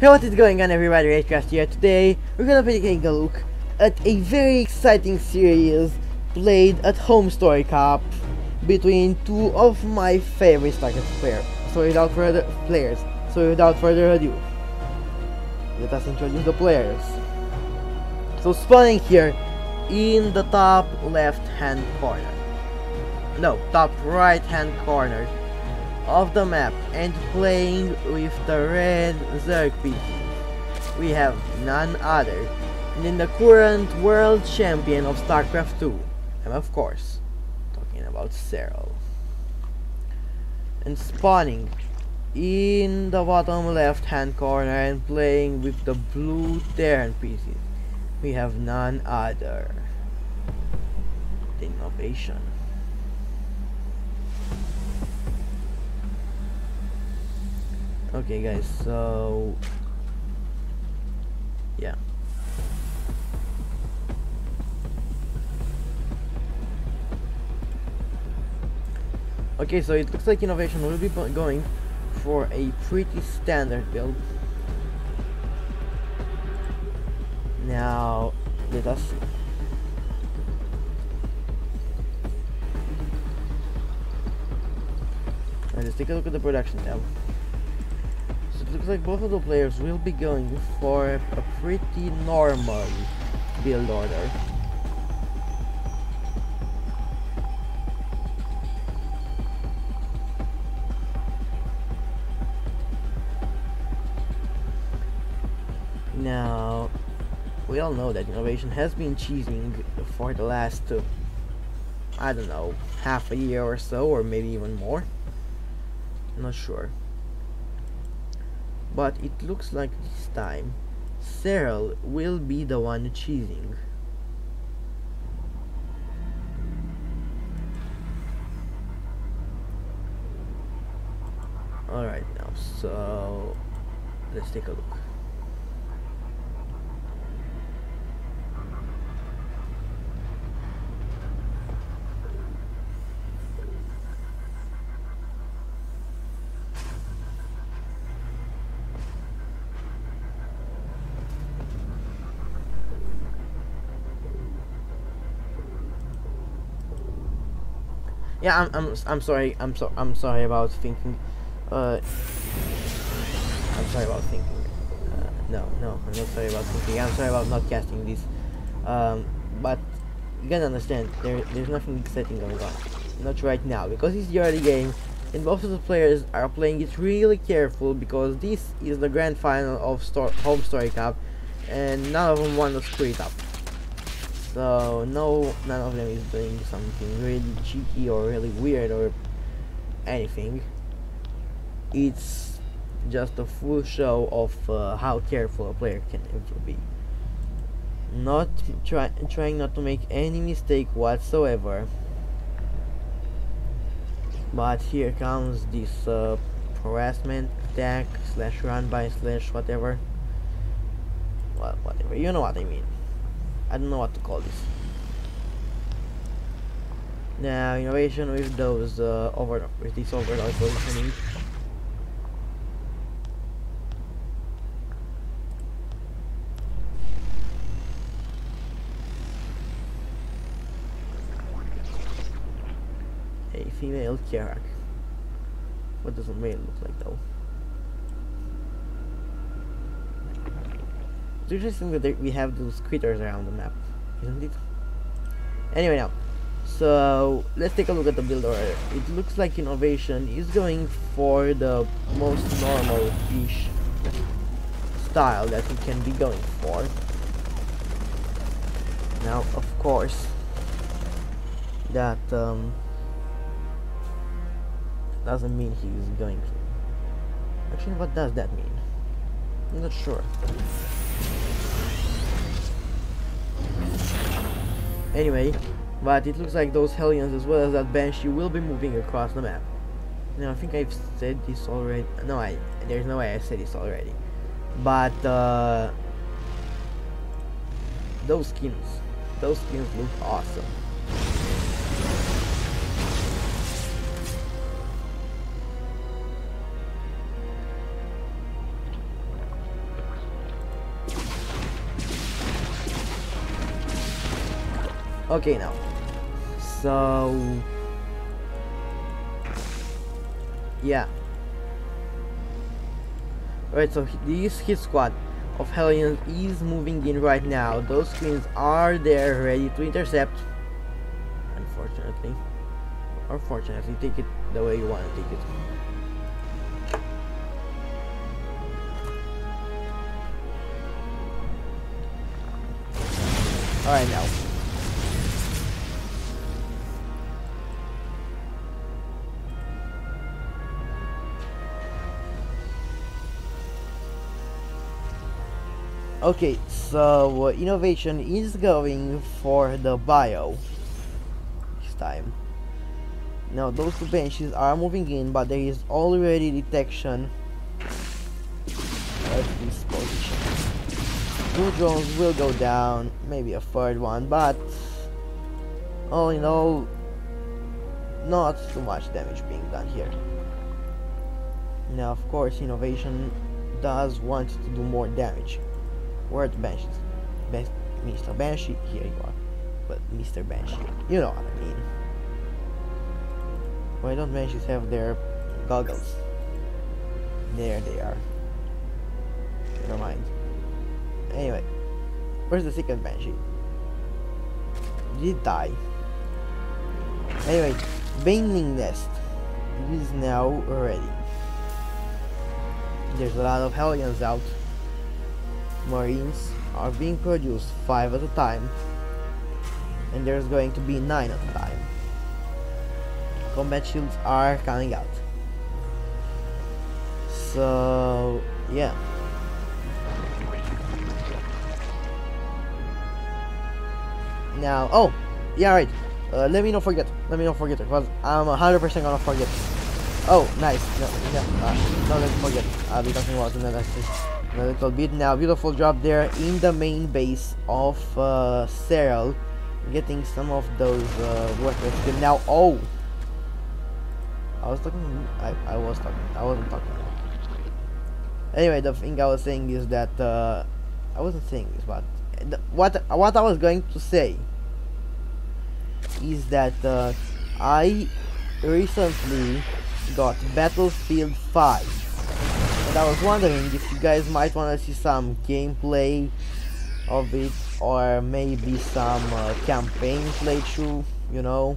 Hey what is going on everybody, WraithCraft here. Today we're gonna be taking a look at a very exciting series played at Home Story Cup between two of my favorite StarCraft players. So without further players, so without further ado, let us introduce the players. So spawning here in the top left hand corner. No, top right hand corner of the map and playing with the red Zerg pieces. We have none other than the current world champion of StarCraft 2. And of course, talking about Serral. And spawning in the bottom left hand corner and playing with the blue Terran pieces. We have none other Innovation. Okay guys, so yeah. Okay, so it looks like innovation will be going for a pretty standard build. Now, let us see. let's take a look at the production tab. Looks like both of the players will be going for a pretty normal build order. Now, we all know that innovation has been cheesing for the last, uh, I don't know, half a year or so, or maybe even more. Not sure. But it looks like this time, Serral will be the one cheating. Alright now, so let's take a look. Yeah I'm, I'm I'm sorry I'm so I'm sorry about thinking uh I'm sorry about thinking uh, no no I'm not sorry about thinking I'm sorry about not casting this um but you gotta understand there there's nothing exciting going on not right now because it's the early game and both of the players are playing it really careful because this is the grand final of home story cup and none of them want to screw it up so no none of them is doing something really cheeky or really weird or anything. It's just a full show of uh, how careful a player can ever be. Not try trying not to make any mistake whatsoever. But here comes this uh, harassment attack slash run by slash whatever. Well, whatever you know what I mean I don't know what to call this. Now, innovation with those uh, over with this overlord positioning. A female Karak. What does a male look like though? It's interesting that we have those critters around the map, isn't it? Anyway now, so let's take a look at the build order. It looks like innovation is going for the most normal-ish style that it can be going for. Now, of course, that um, doesn't mean he's going to. Actually, what does that mean? I'm not sure. Anyway, but it looks like those Hellions as well as that Banshee will be moving across the map. Now I think I've said this already. No, I there's no way I said this already. But uh, those skins, those skins look awesome. Okay, now. So... Yeah. Alright, so this hit squad of Hellions is moving in right now. Those screens are there ready to intercept. Unfortunately. Or fortunately, take it the way you want to take it. Alright now. Okay, so uh, innovation is going for the bio this time. Now those two Banshees are moving in, but there is already detection at this position. Two drones will go down, maybe a third one, but all in all, not too much damage being done here. Now of course innovation does want to do more damage. Where are the Banshees? Ben Mr. Banshee, here you are. But Mr. Banshee, you know what I mean. Why don't Banshees have their goggles? There they are. Never mind. Anyway, where's the second Banshee? Did he die. Anyway, Baneling Nest is now ready. There's a lot of Hellions out. Marines are being produced 5 at a time and there's going to be 9 at a time. Combat shields are coming out. So, yeah. Now, oh, yeah, right. Uh, let me not forget. Let me not forget because I'm 100% gonna forget. Oh, nice. No, no, uh, no, let me forget. I'll be talking about another a little bit now beautiful job there in the main base of uh, Serral getting some of those uh, weapons now oh! I was talking I, I was talking I wasn't talking. Anyway the thing I was saying is that uh, I wasn't saying this but the, what what I was going to say is that uh, I recently got Battlefield 5 and I was wondering if you guys might want to see some gameplay of it or maybe some uh, campaign playthrough, you know,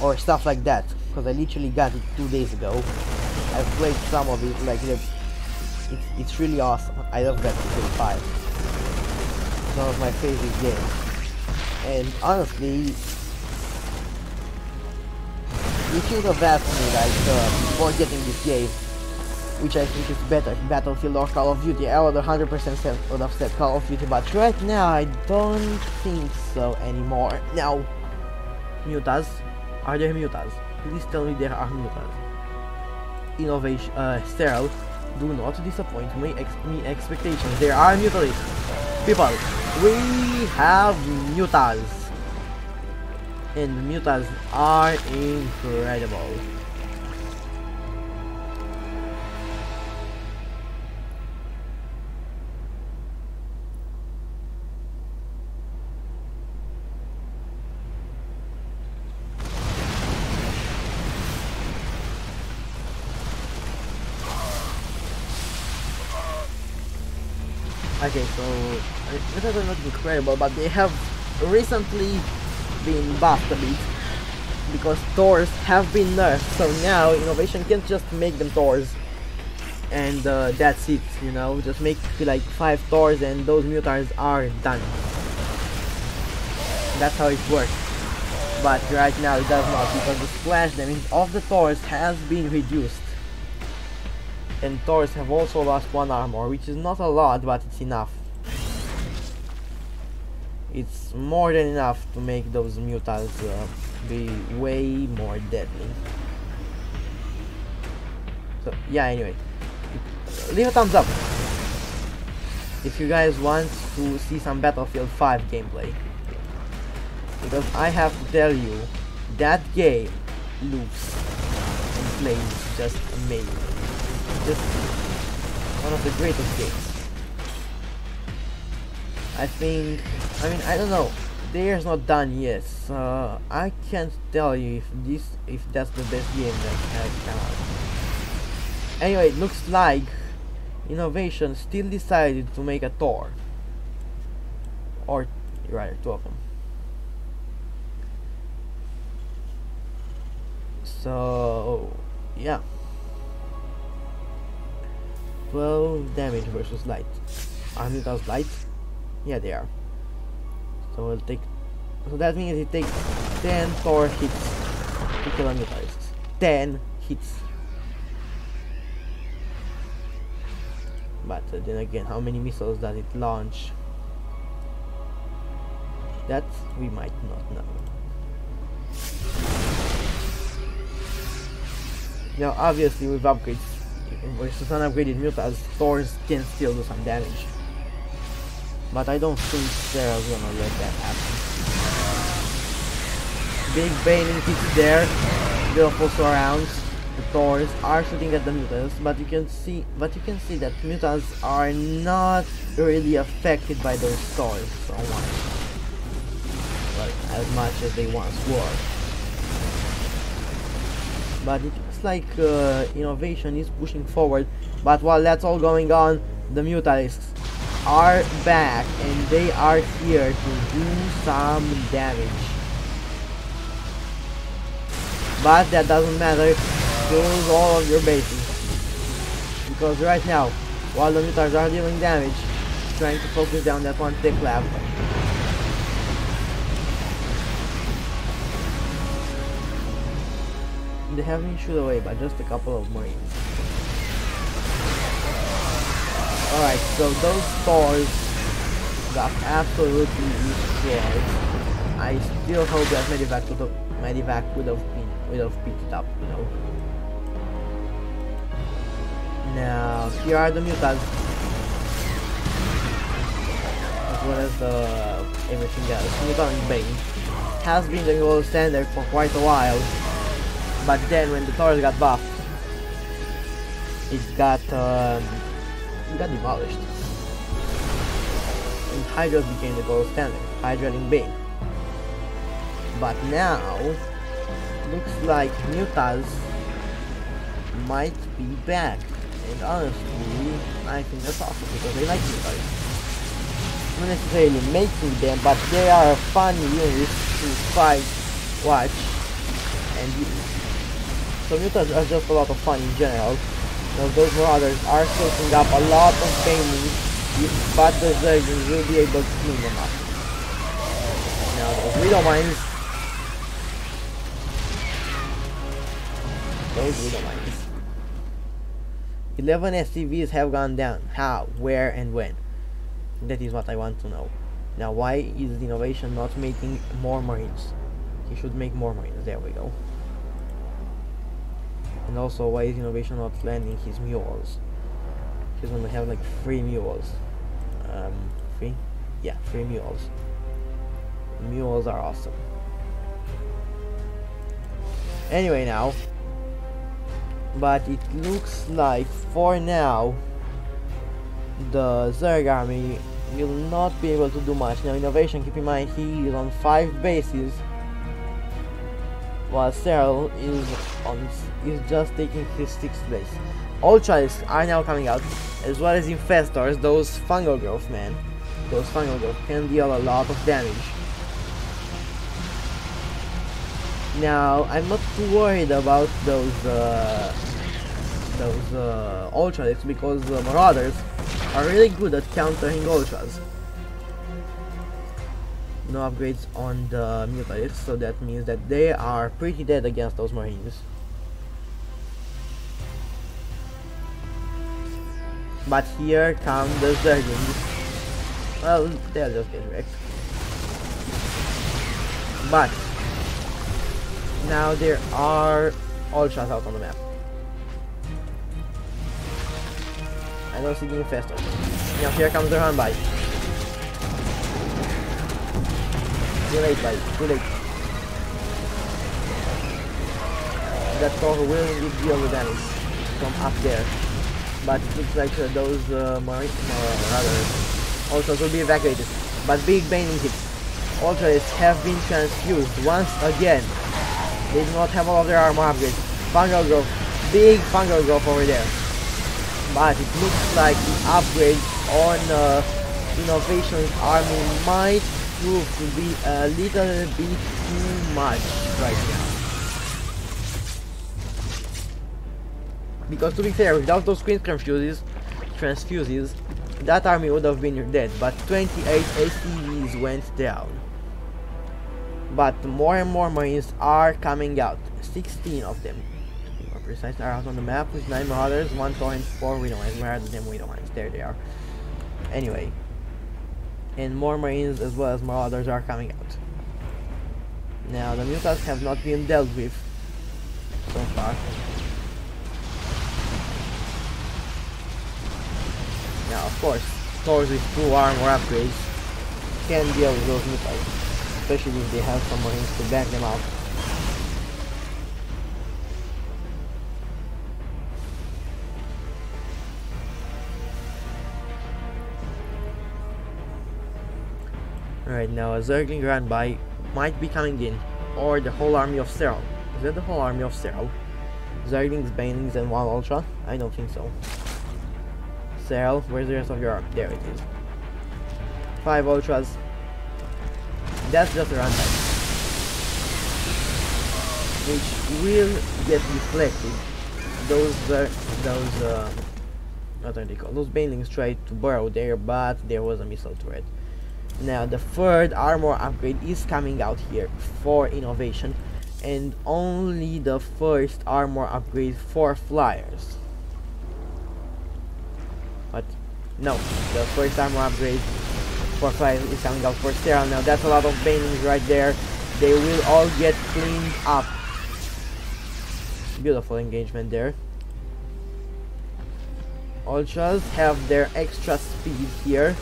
or stuff like that because I literally got it two days ago. I've played some of it, like it's, it's, it's really awesome. I love Battlefield 5. It's one of my favorite games. And honestly, you should have asked me like uh, before getting this game, which I think is better, Battlefield or Call of Duty. I would 100% said, would have said Call of Duty, but right now I don't think so anymore. Now, mutas, are there mutas? Please tell me there are mutas. Innovation, uh, Serral, do not disappoint me, ex me expectations. There are mutalisks. People, we have mutas and the mutas are incredible. Okay, so is not incredible, but they have recently been buffed a bit because Thors have been nerfed. So now innovation can't just make them Thors and uh, that's it you know? Just make like five Thors and those mutards are done. That's how it works. But right now it does not because the splash damage of the Thors has been reduced. And Thors have also lost one armor which is not a lot but it's enough it's more than enough to make those mutas uh, be way more deadly. So yeah, anyway, leave a thumbs up if you guys want to see some Battlefield 5 gameplay. Because I have to tell you, that game looks and plays just amazing. Just one of the greatest games. I think, I mean, I don't know. The year's not done yet, so I can't tell you if this, if that's the best game that come out. Anyway, it looks like Innovation still decided to make a Thor. Or, rather, two of them. So, yeah. 12 damage versus light. Are those light? Yeah, they are. So we'll take. So that means it takes 10 Thor hits to kill a Mutalisk. 10 hits. But uh, then again, how many missiles does it launch? That we might not know. Now, obviously, with upgrades, versus unupgraded Mutas, Thors can still do some damage. But I don't think Serral's gonna let that happen. Big Baneling hits there, beautiful surrounds. The Thors are shooting at the mutants, but you can see but you can see that mutants are not really affected by those Thors so much. Well, as much as they once were. But it looks like uh, innovation is pushing forward. But while that's all going on, the mutalisks are back and they are here to do some damage. But that doesn't matter, lose all of your bases. Because right now, while the mutards are dealing damage, trying to focus down that one tech lab. They have been shoot away by just a couple of marines. Alright, so those stars got absolutely destroyed. I still hope that Medivac would have, Medivac would have been would have picked it up, you know. Now here are the mutants. As well as the everything else. Mutant Bane has been the gold standard for quite a while. But then when the Taurus got buffed, it got um, it got demolished. And Hydra became the gold standard, Hydra and Bane. But now, looks like Mutas might be back. And honestly, I think that's awesome because I like Mutas. Not necessarily making them, but they are fun units to fight, watch, and use. So Mutas are just a lot of fun in general. So those marauders are soaking up a lot of pain but the Zerglings will be able to clean them up. Now those Widow Mines Those Widow Mines 11 SCVs have gone down. How, where and when? That is what I want to know. Now why is the innovation not making more marines? He should make more marines. There we go. And also, why is Innovation not landing his mules? He's gonna have like three mules. Um, three? Yeah, three mules. Mules are awesome. Anyway, now. But it looks like for now, the Zerg army will not be able to do much. Now, Innovation, keep in mind, he is on five bases while Serral is on is just taking his sixth place. Ultras are now coming out, as well as Infestors, those fungal growth man. Those fungal growth can deal a lot of damage. Now, I'm not too worried about those uh, those uh, Ultras because the Marauders are really good at countering Ultras no upgrades on the mutalisks, so that means that they are pretty dead against those marines. But here come the Zerglings. Well, they'll just get wrecked. But now there are ultras out on the map. I don't see the infestor. Now here comes the run by. Too late, buddy. Too late. That Thor will deal with damage from up there. But it looks like uh, those uh, Marine, uh, rather, also will be evacuated. but big Baneling hits. Ultras have been transfused once again. They do not have all of their armor upgrades. Fungal growth, big fungal growth over there. But it looks like the upgrade on uh, Innovation's army might prove to be a little bit too much right now. Because to be fair, without those queen transfuses, transfuses, that army would have been dead, but 28 SCVs went down. But more and more marines are coming out, 16 of them. More precise, are out on the map with 9 marauders, 1 torrent, 4 widow mines. Where are the damn widow mines? There they are. Anyway. And more marines as well as marauders are coming out. Now, the mutants have not been dealt with so far. Now, of course, Thors with full armor upgrades can deal with those missiles, especially if they have some marines to back them up. Alright, now a Zergling run by might be coming in, or the whole army of Serral. Is that the whole army of Serral? Zerglings, Banelings, and one Ultra? I don't think so. Serral, where's the rest of your army? There it is. Five Ultras. That's just a run time. Which will get reflected. Those, uh, those, uh, what are they called? Those Banelings tried to burrow there, but there was a missile turret. Now the third armor upgrade is coming out here for innovation and only the first armor upgrade for flyers. But no, the first armor upgrade for flyers is coming out for Serral. Now that's a lot of banelings right there. They will all get cleaned up. Beautiful engagement there. Ultras have their extra speed here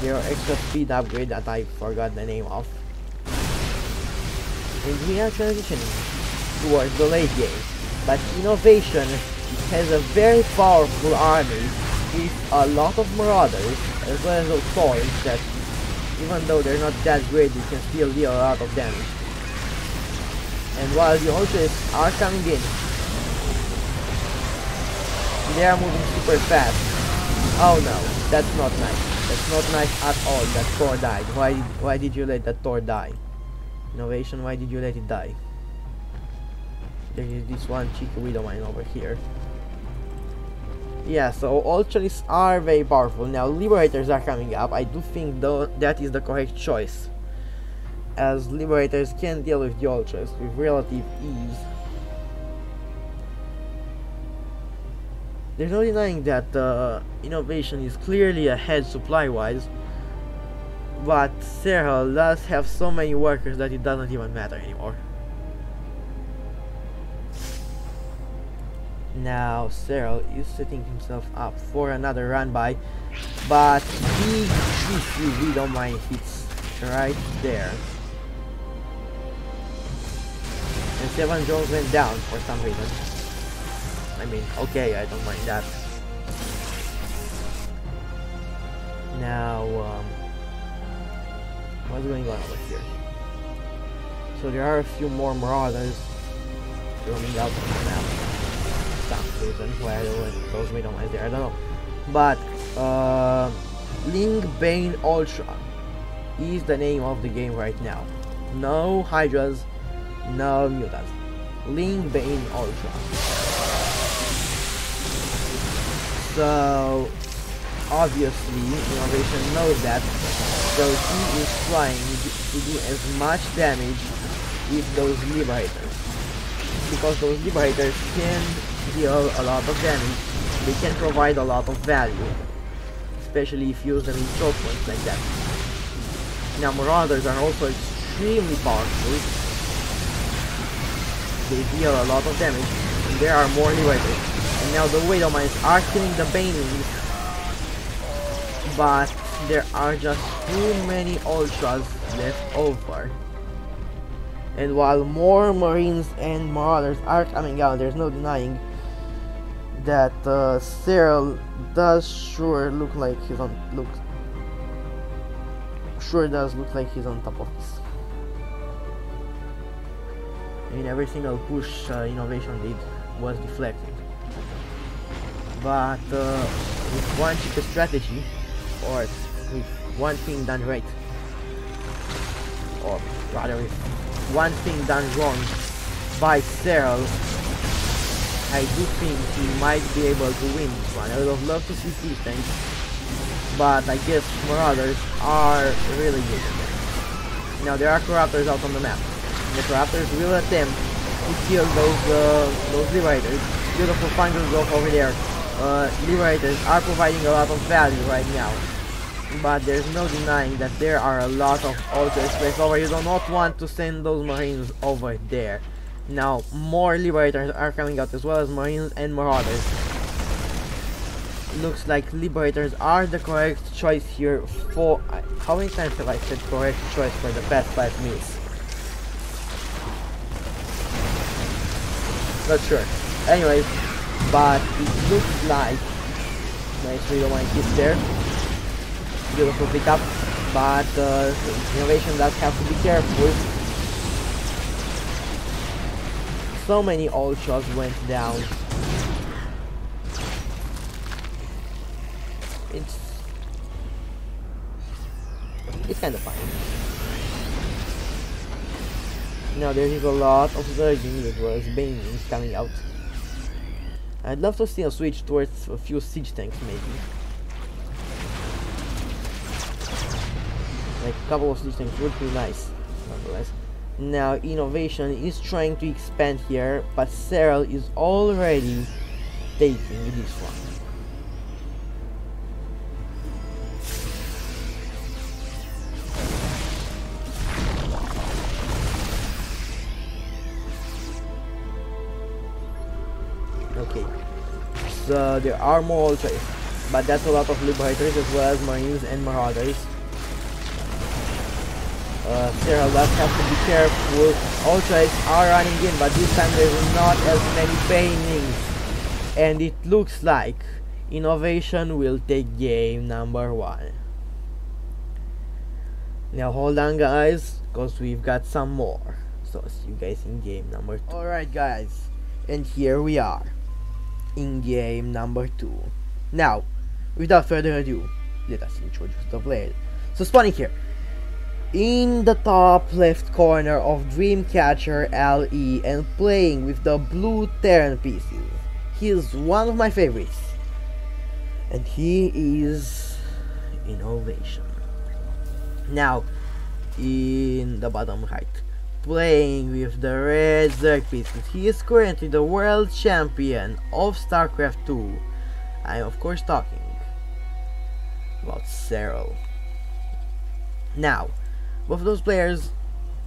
their extra speed upgrade that I forgot the name of. And we are transitioning towards the late game. But Innovation has a very powerful army with a lot of marauders as well as those swords that even though they're not that great they can still deal a lot of damage. And while the Ultras are coming in, they are moving super fast. Oh no, that's not nice. That's not nice at all that Thor died. Why why did you let that Thor die? Innovation, why did you let it die? There is this one cheeky widow mine over here. Yeah, so Ultras are very powerful. Now Liberators are coming up. I do think though that is the correct choice. As Liberators can deal with the Ultras with relative ease. There's no denying that uh, innovation is clearly ahead supply-wise, but Serral does have so many workers that it doesn't even matter anymore. Now Serral is setting himself up for another run by, but big juicy widow mine hits right there. And Seven Jones went down for some reason. I mean, okay, I don't mind that. Now, um, what's going on over here? So there are a few more marauders out the map. Some reason why I don't those made on there, I don't know. But uh Ling Bane Ultra is the name of the game right now. No Hydras, no mutants. Ling Bane Ultra. So obviously Innovation knows that. So he is trying to do as much damage with those Liberators. Because those Liberators can deal a lot of damage. They can provide a lot of value. Especially if used in choke points like that. Now Marauders are also extremely powerful. They deal a lot of damage. And there are more Liberators. And now the Widow Mines are killing the Banelings. But there are just too many Ultras left over. And while more Marines and Marauders are coming out, there's no denying that uh, Serral does sure look like he's on look sure does look like he's on top of this. I mean, every single push uh, innovation did was deflected. But uh, with one cheaper strategy, or with one thing done right, or rather with one thing done wrong by Serral, I do think he might be able to win this one. I would have loved to see things, but I guess Marauders are really good. Now there are Corruptors out on the map. The Corruptors will attempt to kill those uh, those Liberators. Beautiful fungal growth over there. Uh, Liberators are providing a lot of value right now. But there's no denying that there are a lot of altars placed over. You do not want to send those Marines over there. Now, more Liberators are coming out as well as Marines and Marauders. Looks like Liberators are the correct choice here for... How many times have I said correct choice for the past 5 minutes? Not sure. Anyways, but it looks like... Nice read one hit there. Beautiful pickup. But uh, Innovation does have to be careful so many old shots went down. It's it's kind of fun. Now there is a lot of surging as well as banelings coming out. I'd love to see a switch towards a few siege tanks maybe. Like a couple of siege tanks would be nice, nonetheless. Now innovation is trying to expand here, but Serral is already taking this one. Okay, so there are more ultras, but that's a lot of liberators as well as marines and marauders. Uh, does have to be careful. All Ultras are running in, but this time there's not as many banelings. And it looks like Innovation will take game number one. Now hold on guys, because we've got some more. So see you guys in game number two. Alright guys, and here we are. In game number two. Now, without further ado, let us introduce the players. So spawning here, in the top left corner of Dreamcatcher LE and playing with the blue Terran pieces. He is one of my favorites. And he is Innovation. Now, in the bottom right, playing with the red Zerg pieces. He is currently the world champion of StarCraft 2. I am of course talking about Serral. Now, both of those players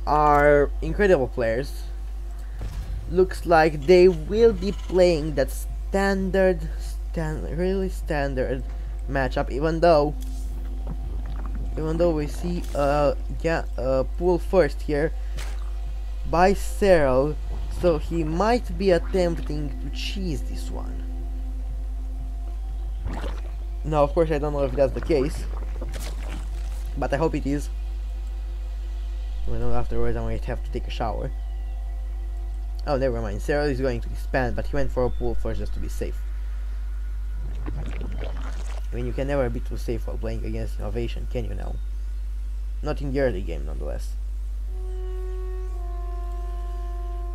are incredible players. Looks like they will be playing that standard, stand, really standard matchup. Even though, even though we see uh yeah a pull first here by Serral, so he might be attempting to cheese this one. Now, of course, I don't know if that's the case, but I hope it is. I know afterwards I might have to take a shower. Oh, never mind. Serral is going to expand, but he went for a pool first just to be safe. I mean, you can never be too safe while playing against Innovation, can you now? Not in the early game, nonetheless.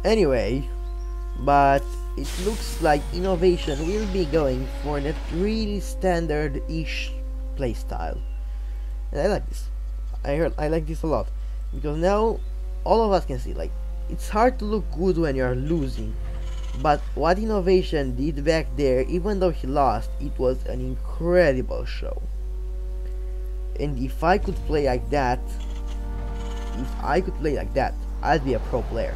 Anyway, but it looks like Innovation will be going for that really standard-ish playstyle. And I like this. I heard I like this a lot because now all of us can see like it's hard to look good when you're losing. But what innovation did back there even though he lost it was an incredible show. And if I could play like that if I could play like that I'd be a pro player.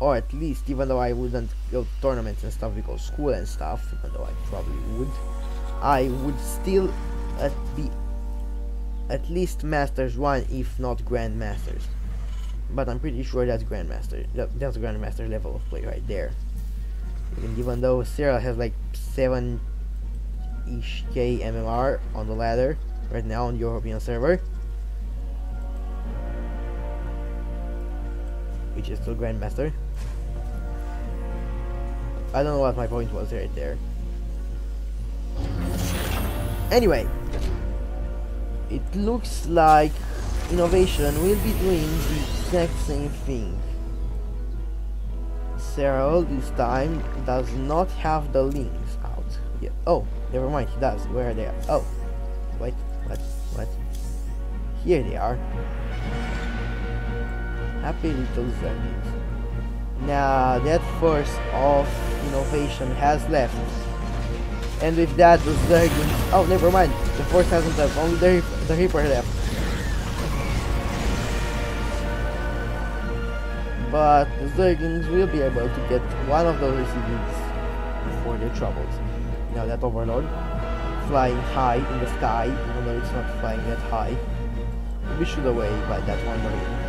Or at least even though I wouldn't go to tournaments and stuff because school and stuff even though I probably would I would still uh, be at least Masters 1 if not Grandmasters. But I'm pretty sure that's Grandmaster. That, that's Grandmaster level of play right there. And even though Serral has like 7 HK MMR on the ladder right now on European server. Which is still Grandmaster. I don't know what my point was right there. Anyway, it looks like Innovation will be doing the exact same thing. Serral this time does not have the links out yet. Oh, never mind, he does. Where are they? Oh, wait, what, what? Here they are. Happy little zombies. Now that force of innovation has left. And with that the. Oh, never mind. The force hasn't left. Only the, the Reaper left. But the Zerglings will be able to get one of those receivings for their troubles. Now that Overlord, flying high in the sky, even though it's not flying that high, be shot away by that one Marine.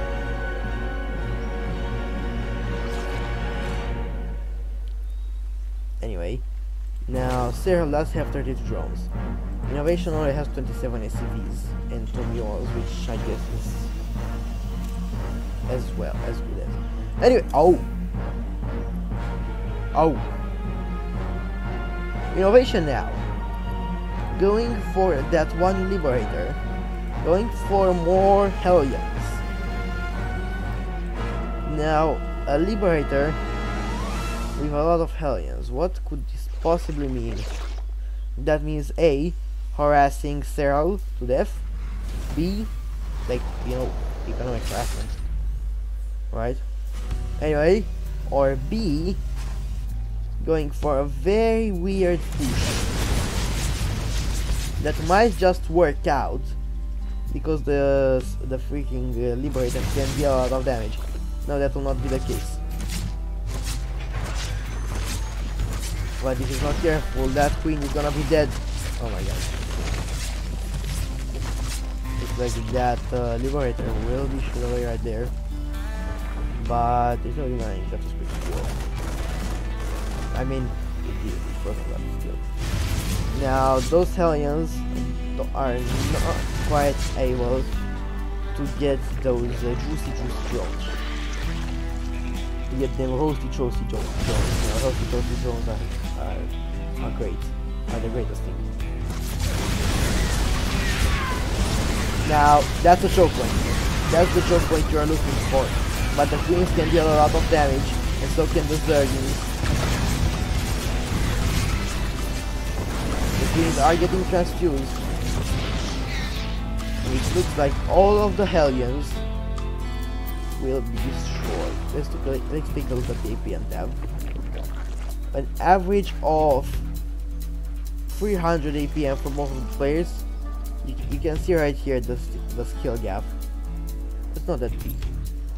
Now Serral does have 32 drones. Innovation only has 27 SCVs and 2 mules, which I guess is as well as good as. Anyway, oh, oh, innovation now. Going for that one liberator, going for more Hellions. Now, a liberator with a lot of Hellions. What could possibly mean? That means A, harassing Serral to death. B, like, you know, economic harassment. Right? Anyway, or B, going for a very weird push. That might just work out because the the freaking uh, liberator can deal a lot of damage. No, that will not be the case. But if he's not careful, that queen is gonna be dead. Oh my god. Looks like that uh, liberator will be away right there. But it's not denying that was pretty cool. I mean, it did, it wasn't that still. Now, those Hellions are not quite able to get those uh, juicy juicy drones. To get them roasty toasty drones are, are, are great. Are the greatest thing. Now, that's a choke point. That's the choke point you're looking for. But the queens can deal a lot of damage, and so can the Zerglings. The queens are getting transfused. And it looks like all of the Hellions will be destroyed. Let's let's take a look at the APM tab. An average of 300 APM for both of the players. You, you can see right here the, the skill gap. It's not that big.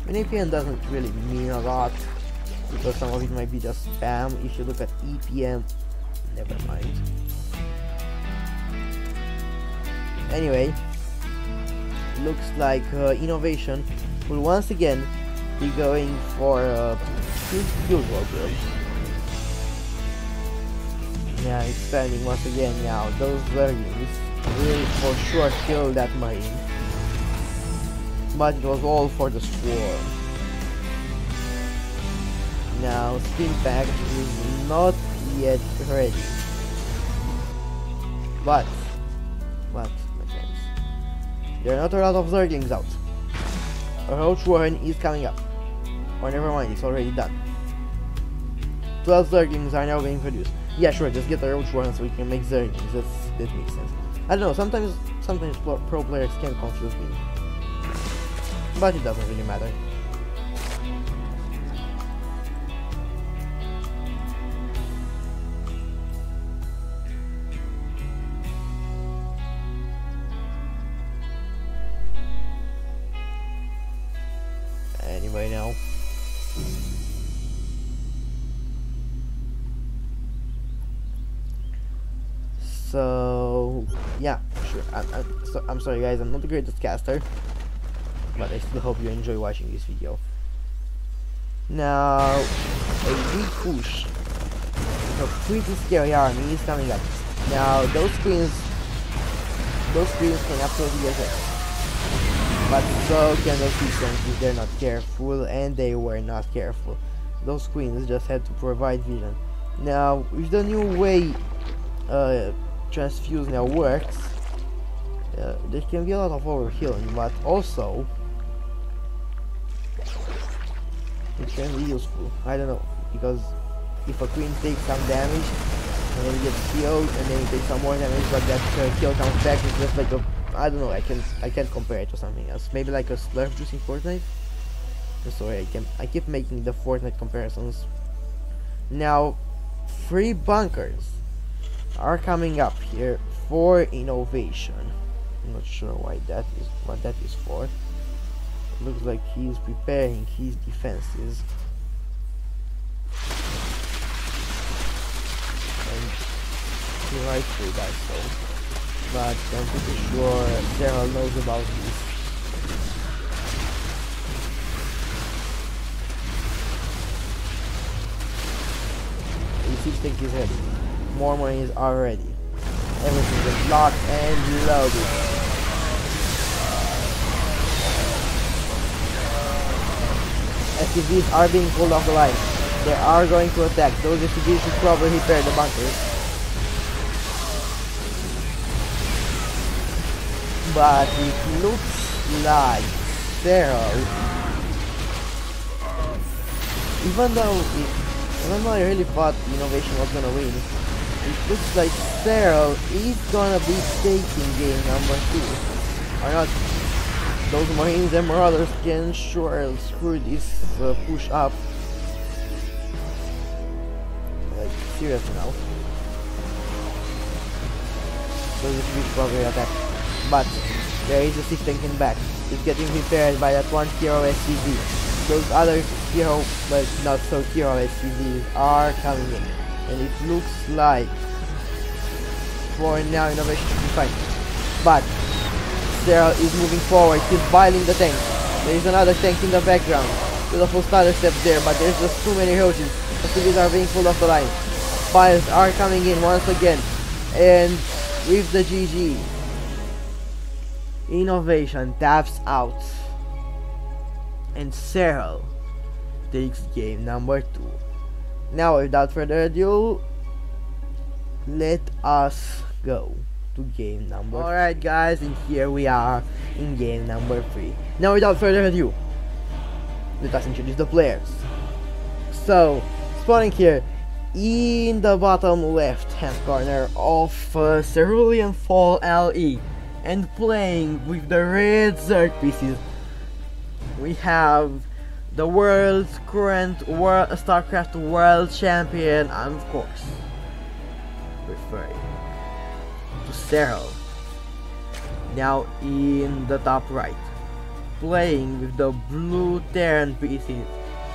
An APM doesn't really mean a lot because some of it might be just spam. If you look at EPM, never mind. Anyway, looks like uh, innovation will once again be going for a field goal build. Yeah, expanding once again now. Those Zerglings will for sure kill that marine. But it was all for the swarm. Now, Spin Pack is not yet ready. But, but, my friends, there are not a lot of Zerglings out. A Roach Warren is coming up. Or never mind, it's already done. 12 Zerglings are now being produced. Yeah, sure, just get the Roach Warren so we can make Zerglings. That's, that makes sense. I don't know, sometimes sometimes pro players can confuse me. But it doesn't really matter. I, I, so, I'm sorry guys, I'm not the greatest caster, but I still hope you enjoy watching this video. Now, a big push, a pretty scary army is coming up. Now those queens, those queens can absolutely get hit. But so can those defense if they're not careful, and they were not careful. Those queens just had to provide vision. Now, with the new way uh, transfuse now works, uh, there can be a lot of overhealing, but also it can be useful. I don't know, because if a queen takes some damage and then gets healed and then he takes some more damage but that uh, kill comes back, it's just like a I don't know, I can I can't compare it to something else. Maybe like a slurp juice in Fortnite? I'm sorry, I can I keep making the Fortnite comparisons. Now free bunkers are coming up here for innovation. I'm not sure why that is what that is for. It looks like he's preparing his defenses. And he rightfully does so. But I'm pretty sure Serral knows about this. He think he's ready. More money is already. Everything is locked and loaded. SCVs are being pulled off the line. They are going to attack. Those SCVs should probably repair the bunkers. But it looks like Serral, even though it, even though I really thought Innovation was gonna win, it looks like Serral is gonna be taking game number two. Or not those Marines and Marauders can sure screw this uh, push up. Like, seriously now. So this will probably attack. But, there is a system in back. It's getting repaired by that one hero SCV. Those other hero, but not so hero SCVs are coming in. And it looks like, for now, innovation should be fine. But, Serral is moving forward. He's biting the tank. There is another tank in the background. Full starter step there, but there's just too many roaches. The SCVs are being pulled off the line. Fires are coming in once again. And with the GG, Innovation taps out. And Serral takes game number two. Now, without further ado, let us go to game number Alright guys, and here we are in game number 3. Now without further ado, let us introduce the players. So, spawning here in the bottom left hand corner of uh, Cerulean Fall LE and playing with the red Zerg pieces we have the world's current world StarCraft world champion and of course Serral. Now in the top right. Playing with the blue Terran pieces.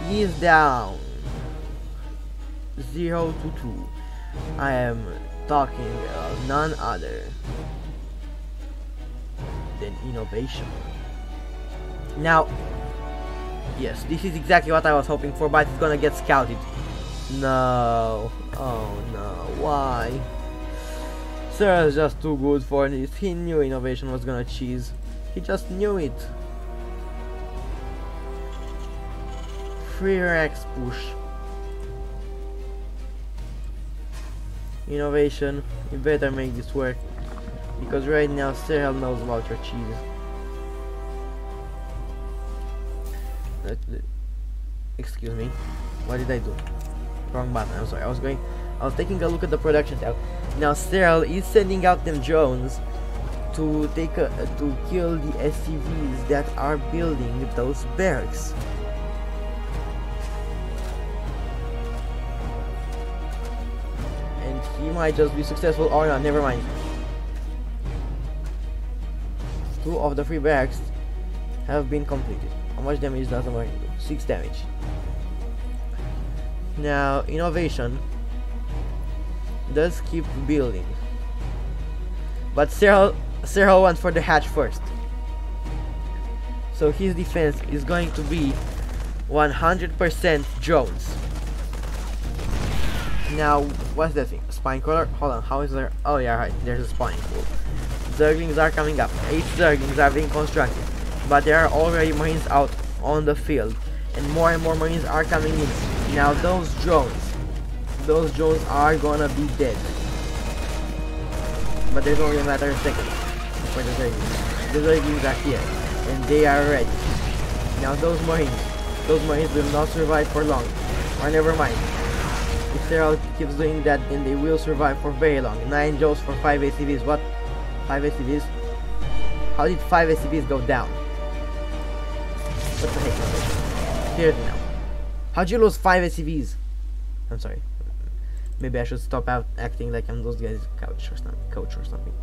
He is down. 0 to 2. I am talking of none other than innovation. Now, yes, this is exactly what I was hoping for, but it's gonna get scouted. No. Oh no. Why? Sir is just too good for this. He knew innovation was gonna cheese. He just knew it. Free rax push. Innovation, you better make this work. Because right now Serral knows about your cheese. Excuse me. What did I do? Wrong button, I'm sorry. I was going I was taking a look at the production tab. Now Serral is sending out them drones to take a, to kill the SCVs that are building those barracks. And he might just be successful oh, or not, never mind. Two of the three barracks have been completed. How much damage does the marine do? 6 damage. Now, innovation does keep building. But Serral, Serral went for the hatch first. So his defense is going to be 100% drones. Now, what's that thing? Spine crawler? Hold on, how is there? Oh yeah, right, there's a spine pool. Zerglings are coming up. Eight Zerglings are being constructed, but there are already Marines out on the field, and more and more Marines are coming in. Now those drones, those drones are gonna be dead. But there's only a matter of seconds for the Zerglings. The are here, and they are ready. Now those Marines, those Marines will not survive for long. Or never mind. If Serral keeps doing that, then they will survive for very long. 9 joules for 5 SCVs. What? 5 SCVs? How did 5 SCVs go down? What the heck? Seriously now. How'd you lose 5 SCVs? I'm sorry. Maybe I should stop out acting like I'm those guys' coach or something, coach or something.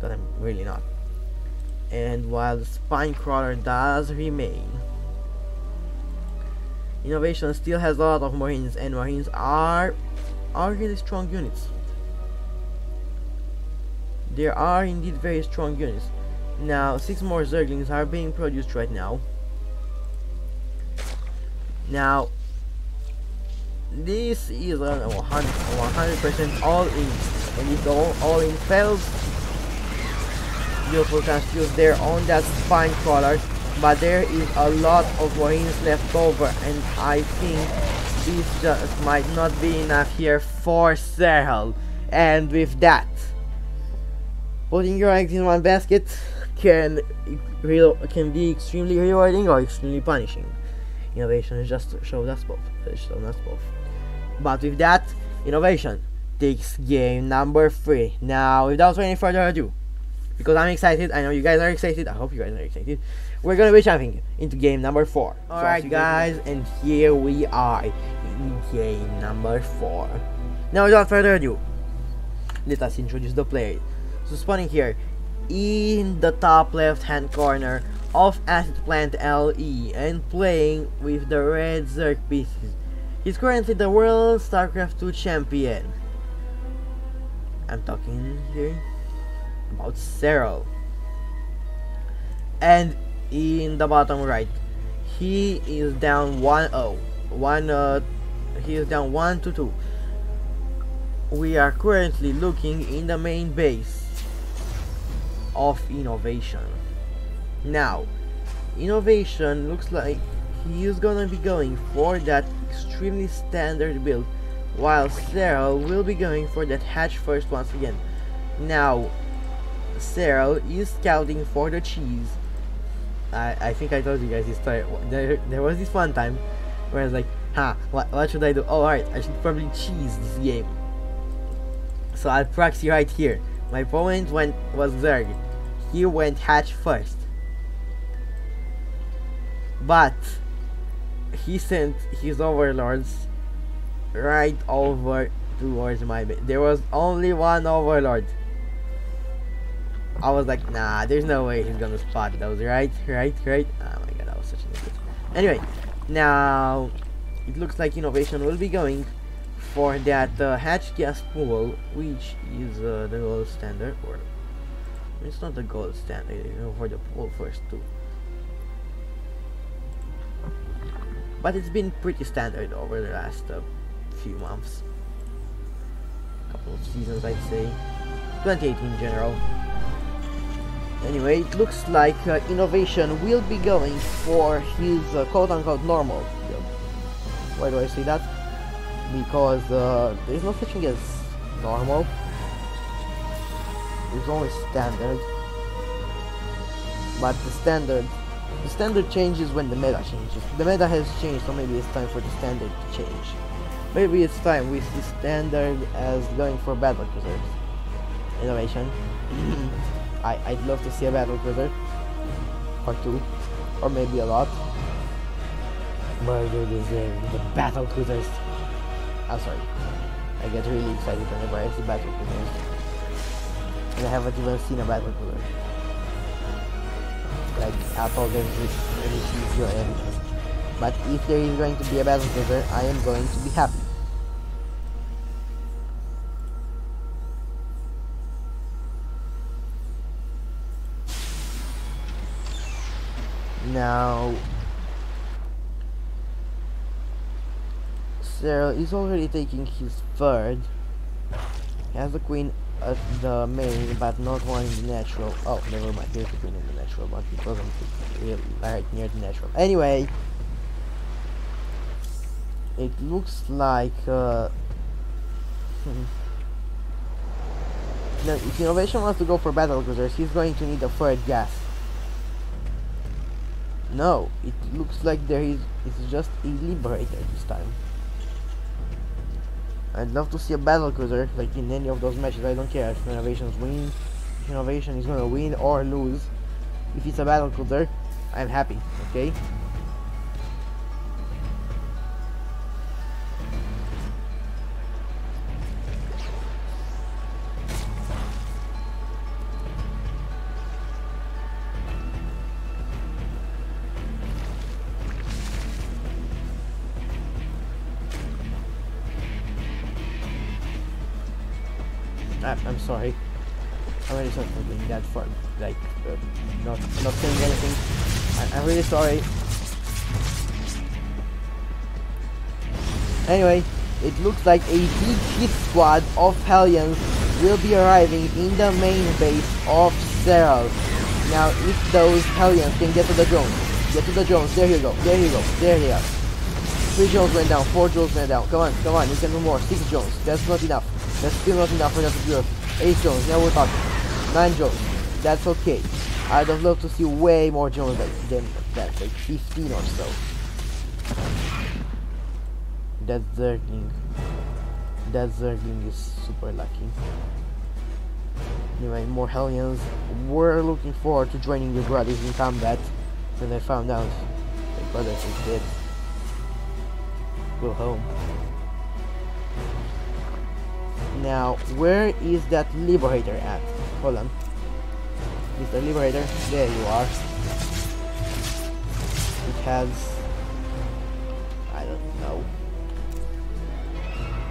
But I'm really not. And while the spine crawler does remain, Innovation still has a lot of Marines, and Marines are are really strong units. There are indeed very strong units. Now, six more Zerglings are being produced right now. Now, this is a 100% all in, and if the all, in fails, Beautiful can still there on that spine crawler but there is a lot of marines left over and I think this just might not be enough here for Serral and with that putting your eggs in one basket can can be extremely rewarding or extremely punishing. Innovation just showed us both showed us both but with that innovation takes game number three now without any further ado because I'm excited I know you guys are excited I hope you guys are excited we're gonna be jumping into game number four. Alright guys, and here we are in game number four. Now without further ado, let us introduce the player. So spawning here in the top left hand corner of Acid Plant LE and playing with the red Zerg pieces. He's currently the World StarCraft 2 champion. I'm talking here about Serral. And in the bottom right. He is down 1-0. One, uh, he is down 1 to 2. We are currently looking in the main base of innovation. Now, innovation looks like he is gonna be going for that extremely standard build while Serral will be going for that hatch first once again. Now, Serral is scouting for the cheese I, I think I told you guys this story. There, there was this one time where I was like, huh, what, what should I do? Oh, alright, I should probably cheese this game. So I'll proxy right here. My opponent went was Zerg. He went hatch first. But he sent his overlords right over towards my base. There was only one overlord. I was like, nah, there's no way he's gonna spot those, right? Right? Right? Oh my god, that was such an idiot. Anyway, now it looks like innovation will be going for that uh, hatch gas pool, which is uh, the gold standard, or it's not the gold standard, you know, for the pool first too. But it's been pretty standard over the last uh, few months, couple of seasons, I'd say. 2018 in general. Anyway, it looks like uh, Innovation will be going for his uh, quote-unquote normal. Why do I say that? Because uh, there's no such thing as normal. There's only standard. But the standard, the standard changes when the meta changes. The meta has changed, so maybe it's time for the standard to change. Maybe it's time we see standard as going for battle cruisers. Innovation. I, I'd love to see a battle cruiser or two or maybe a lot murder uh, the battle cruisers I'm sorry I get really excited whenever I see battle cruisers and I haven't even seen a battle cruiser like Apple really sees your interest but if there is going to be a battle cruiser I am going to be happy Now, Serral is already taking his third. He has the queen at the main, but not one in the natural. Oh, never mind. Here's the queen in the natural, but it wasn't real, right near the natural. Anyway, it looks like. Uh, hmm. now, if Innovation wants to go for battle cruisers, he's going to need a third gas. No, it looks like there is it's just a liberator this time. I'd love to see a battle cruiser like in any of those matches. I don't care if innovations win, if innovation is gonna win or lose. If it's a battle cruiser, I'm happy. Okay. Sorry. Anyway, it looks like a big hit squad of Hellions will be arriving in the main base of Serral. Now, if those Hellions can get to the drones, get to the drones, there you go, there you go, there they are. Three drones went down, four drones went down. Come on, come on, you can do more. Six drones, that's not enough. That's still not enough for to do. 8 Jones, now we're talking. 9 Jones, that's okay. I'd have loved to see way more like, than that, like 15 or so. Deserting. Deserting is super lucky. Anyway, more Hellions. We're looking forward to joining your brothers in combat. Then they found out my brothers is dead. Go home. Now, where is that Liberator at? Hold on. Mr. Liberator, there you are. It has... I don't know.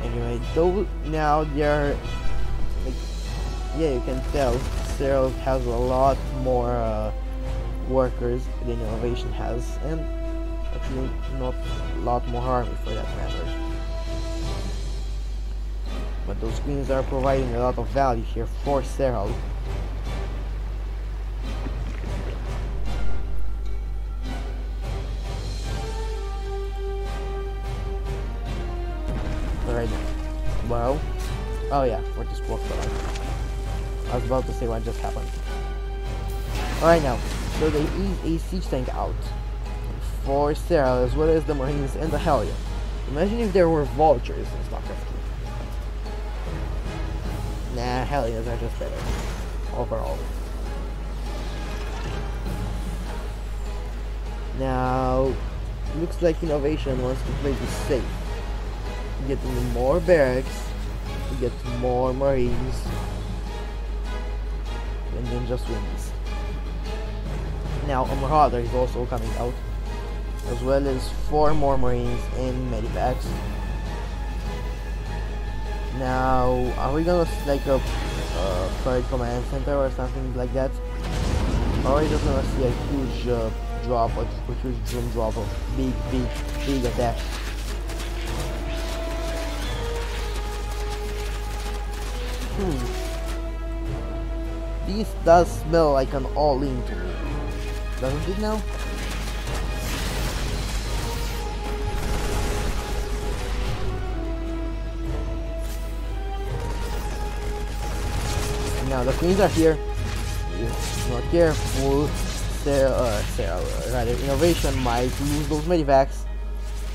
Anyway, though now they're... Like, yeah, you can tell Serral has a lot more uh, workers than Innovation has, and actually not a lot more army for that matter but those queens are providing a lot of value here for Serral. Alright, well, oh yeah, for this walk I was about to say what just happened. Alright now, so they is a siege tank out for Serral as well as the Marines and the Hellion. Imagine if there were vultures in StarCraft Nah, Hellions are just better. Overall. Now, looks like Innovation wants to play this safe. Get more barracks, get more marines, and then just win this. Now, a Marauder is also coming out, as well as four more marines and medivacs. Now, are we gonna like a uh, third command center or something like that? Or are we just gonna see a huge uh, drop, a, a huge drop of big, big, big attacks? Hmm. This does smell like an all-in to me. Doesn't it now? Now the queens are here. Not careful, Serral, uh, Serral, rather innovation might lose those medivacs,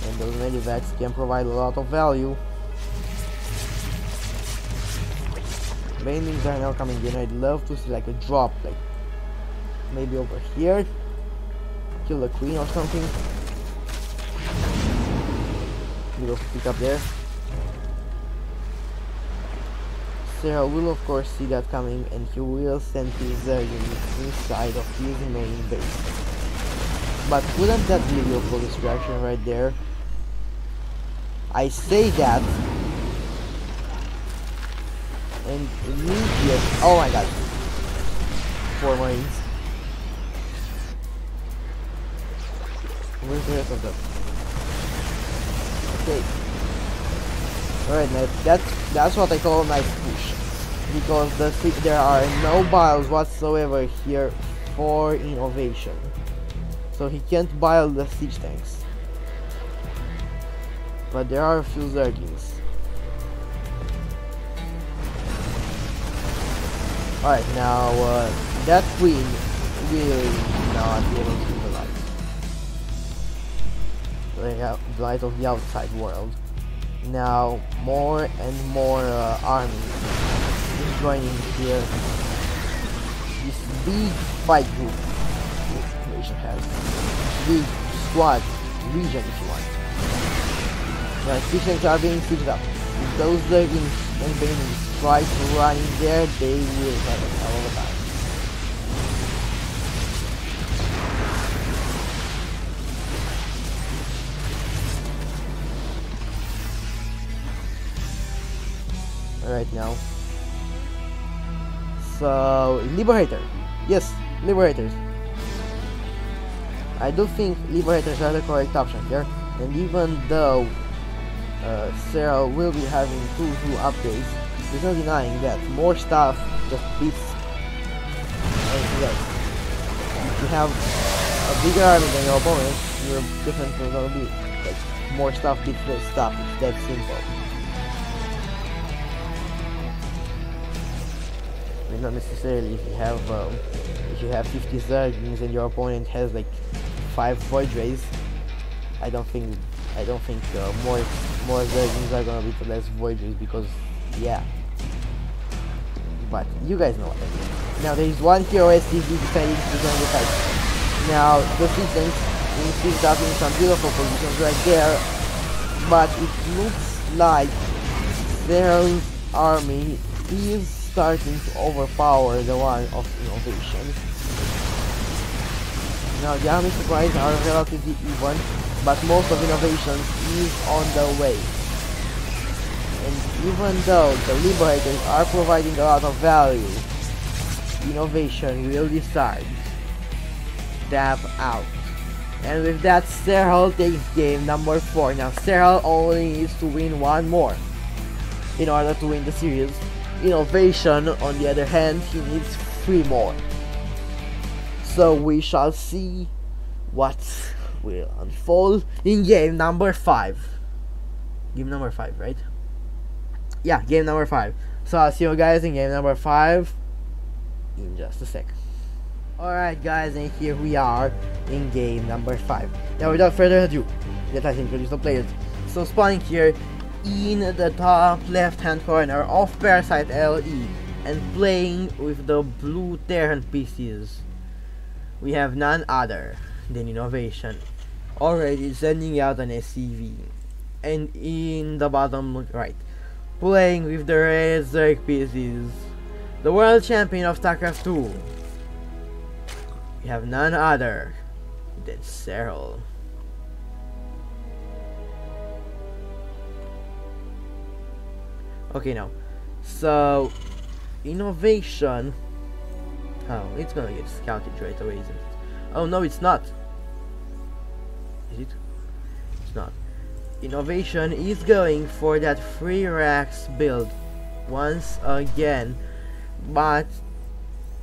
and those medivacs can provide a lot of value. Banelings are now coming in. I'd love to see like a drop, like maybe over here. Kill the queen or something. You go pick up there. Serral will of course see that coming and he will send his uh, units inside of his main base. But wouldn't that be a full distraction right there? I say that and immediate oh my god four marines where's the rest of them okay Alright, now that's that's what I call a nice push. Because the there are no biles whatsoever here for innovation. So he can't bile the siege tanks. But there are a few Zerglings. Alright, now uh, that queen will not be able to see the light. The of the outside world. Now more and more uh, armies is joining here. This big fight group this has. Big squad, region if you want. Now efficiency are being switched up. Those Zerglings and Banelings try to run in there, they will have a hell of a time. Alright now. So, Liberator. Yes, Liberators. I do think Liberators are the correct option here. And even though uh, Serral will be having two two updates, there's no denying that more stuff just beats anything. If you have a bigger army than your opponent, you're definitely gonna be like more stuff beats less stuff. It's that simple. I mean, not necessarily if you have um, if you have 50 Zerglings and your opponent has like five Void Rays. I don't think I don't think uh, more more Zerglings are gonna beat less Void Rays because yeah but you guys know what I mean. Now there is one POS TV deciding to join the fight. Now the citizens insist up in some beautiful positions right there, but it looks like their army is starting to overpower the one of innovation. Now the army supplies are relatively even, but most of innovation is on the way. And even though the Liberators are providing a lot of value, innovation will decide tap out. And with that, Serral takes game number 4. Now, Serral only needs to win one more in order to win the series. Innovation, on the other hand, he needs 3 more. So we shall see what will unfold in game number 5. Game number 5, right? yeah, game number five. So I'll see you guys in game number five in just a sec. Alright guys, and here we are in game number five. Now without further ado, let us introduce the players. So spawning here in the top left hand corner of Parasite LE and playing with the blue Terran pieces. We have none other than Innovation. Already sending out an SCV. And in the bottom right, playing with the red pieces, the world champion of StarCraft 2. We have none other than Serral. Okay now, so innovation. Oh, it's gonna get scouted right away, isn't it? Oh no, it's not. Innovation is going for that free racks build once again but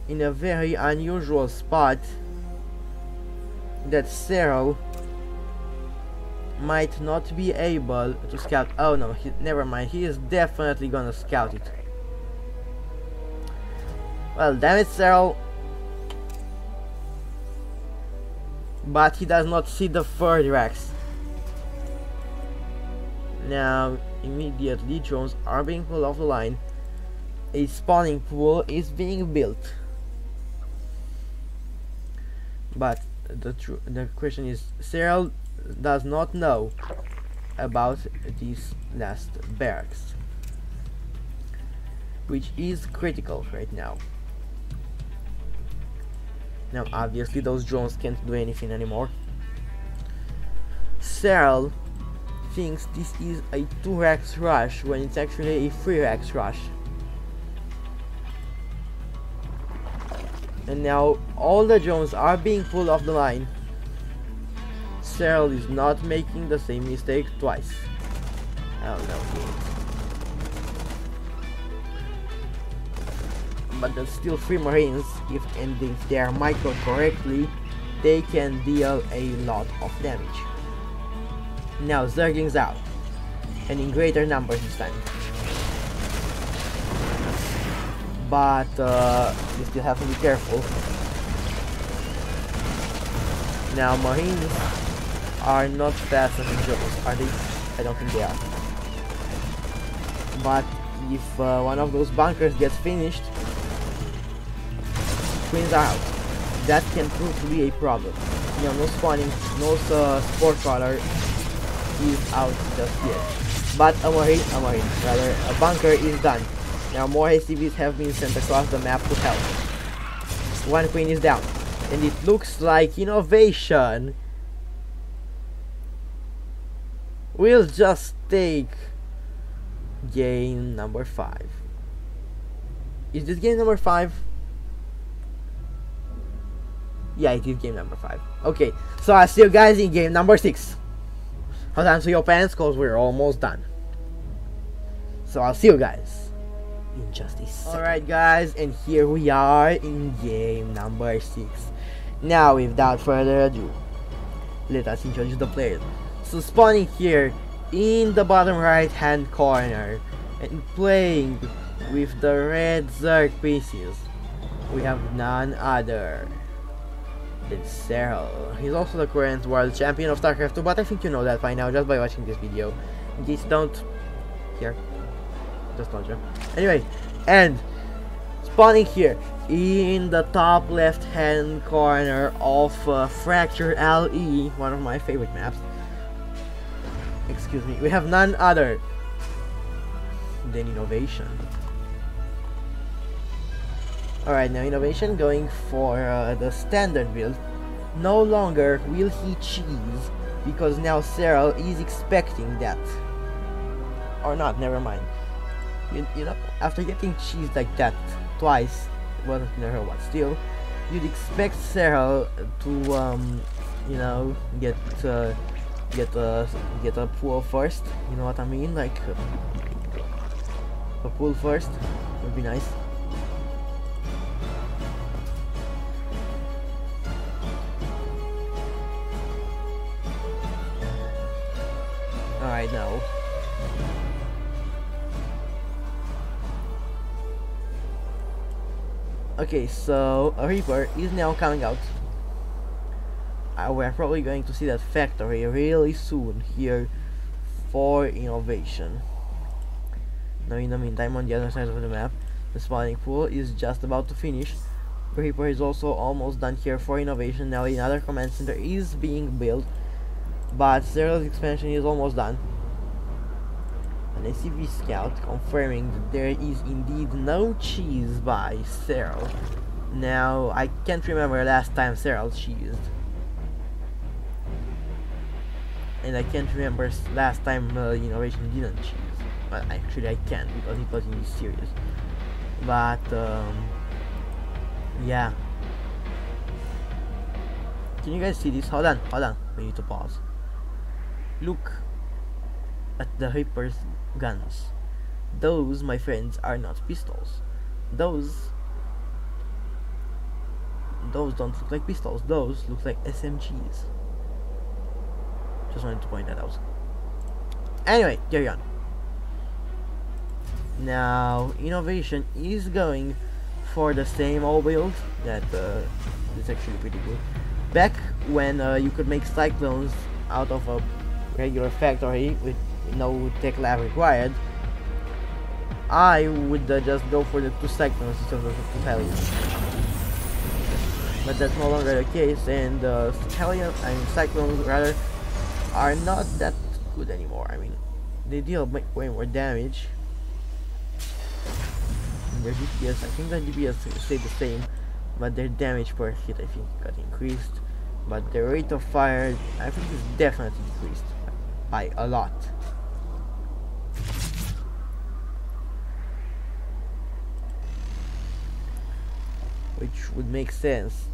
in a very unusual spot that Serral might not be able to scout. Oh no he, never mind. He is definitely gonna scout it. Well damn it Serral. But he does not see the third racks now, immediately drones are being pulled off the line. A spawning pool is being built. But the the question is, Serral does not know about these last barracks, which is critical right now. Now, obviously, those drones can't do anything anymore. Serral thinks this is a 2x rush when it's actually a 3x rush. And now all the drones are being pulled off the line. Serral is not making the same mistake twice. Oh no. But there's still three Marines, if and if they are micro correctly, they can deal a lot of damage now Zerglings out and in greater numbers this time but uh, you still have to be careful now marines are not fast as Joes, are they? I don't think they are but if uh, one of those bunkers gets finished, queens are out. That can prove to be a problem. You know, no spawning, no uh, spore crawler is out just yet. But a Marine, a rather, a bunker is done. Now more SCVs have been sent across the map to help. One queen is down. And it looks like innovation We'll just take game number 5. Is this game number 5? Yeah, it is game number 5. Okay, so I'll see you guys in game number 6. Hold on answer your fans because we're almost done. So I'll see you guys in just a second. Alright guys, and here we are in game number 6. Now without further ado, let us introduce the players. So spawning here in the bottom right hand corner and playing with the red Zerg pieces, we have none other Serral. He's also the current world champion of StarCraft 2 but I think you know that by now just by watching this video. You don't, here, just don't you. Anyway, and spawning here in the top left hand corner of uh, Fracture LE, one of my favorite maps excuse me, we have none other than innovation. Alright, now innovation going for uh, the standard build. No longer will he cheese because now Serral is expecting that. Or not, never mind. You, you know, after getting cheese like that twice, wasn't never what still, you'd expect Serral to, um, you know, get uh, get a get a pool first. You know what I mean? Like a pool first would be nice. Alright now. Okay, so a Reaper is now coming out uh, we're probably going to see that factory really soon here for innovation. Now in the meantime on the other side of the map the spawning pool is just about to finish. Reaper is also almost done here for innovation. Now another command center is being built but Serral's expansion is almost done. An SCV scout confirming that there is indeed no cheese by Serral. Now I can't remember last time Serral cheesed. and I can't remember last time uh, Innovation didn't cheese. But actually I can because it was in this series. But um, yeah. Can you guys see this? Hold on, hold on. We need to pause. Look at the Reaper's guns. Those, my friends, are not pistols. Those those don't look like pistols. Those look like SMGs. Just wanted to point that out. Anyway, carry on. Now, innovation is going for the same old build that uh, is actually pretty good. Back when uh, you could make cyclones out of a regular factory with no tech lab required, I would uh, just go for the two cyclones instead of the two. But that's no longer the case, and uh, I mean cyclones rather, are not that good anymore. I mean, they deal way more damage. And their DPS, I think their DPS stayed the same, but their damage per hit I think got increased. But their rate of fire, I think is definitely decreased by a lot. Which would make sense.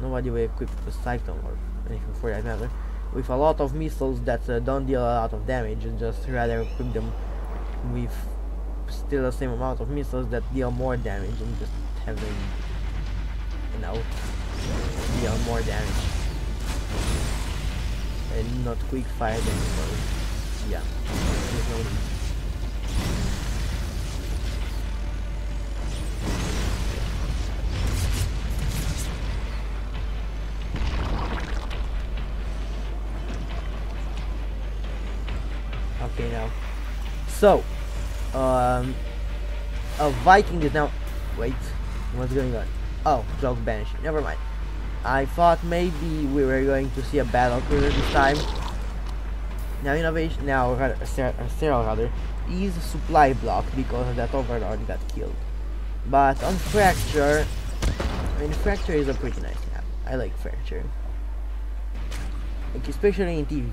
Nobody will equip the Cyclone or anything for that matter, with a lot of missiles that uh, don't deal a lot of damage and just rather equip them with still the same amount of missiles that deal more damage and just have them, you know, deal more damage. And not quick fire them because, yeah, there's no need. Okay now. So, um, a Viking is now. Wait, what's going on? Oh, dog banishing. Never mind. I thought maybe we were going to see a battle cruiser this time. Now innovation. Now Serral rather is a supply block because that overlord got killed. But on fracture, I mean fracture is a pretty nice map. I like fracture, like especially in PvP.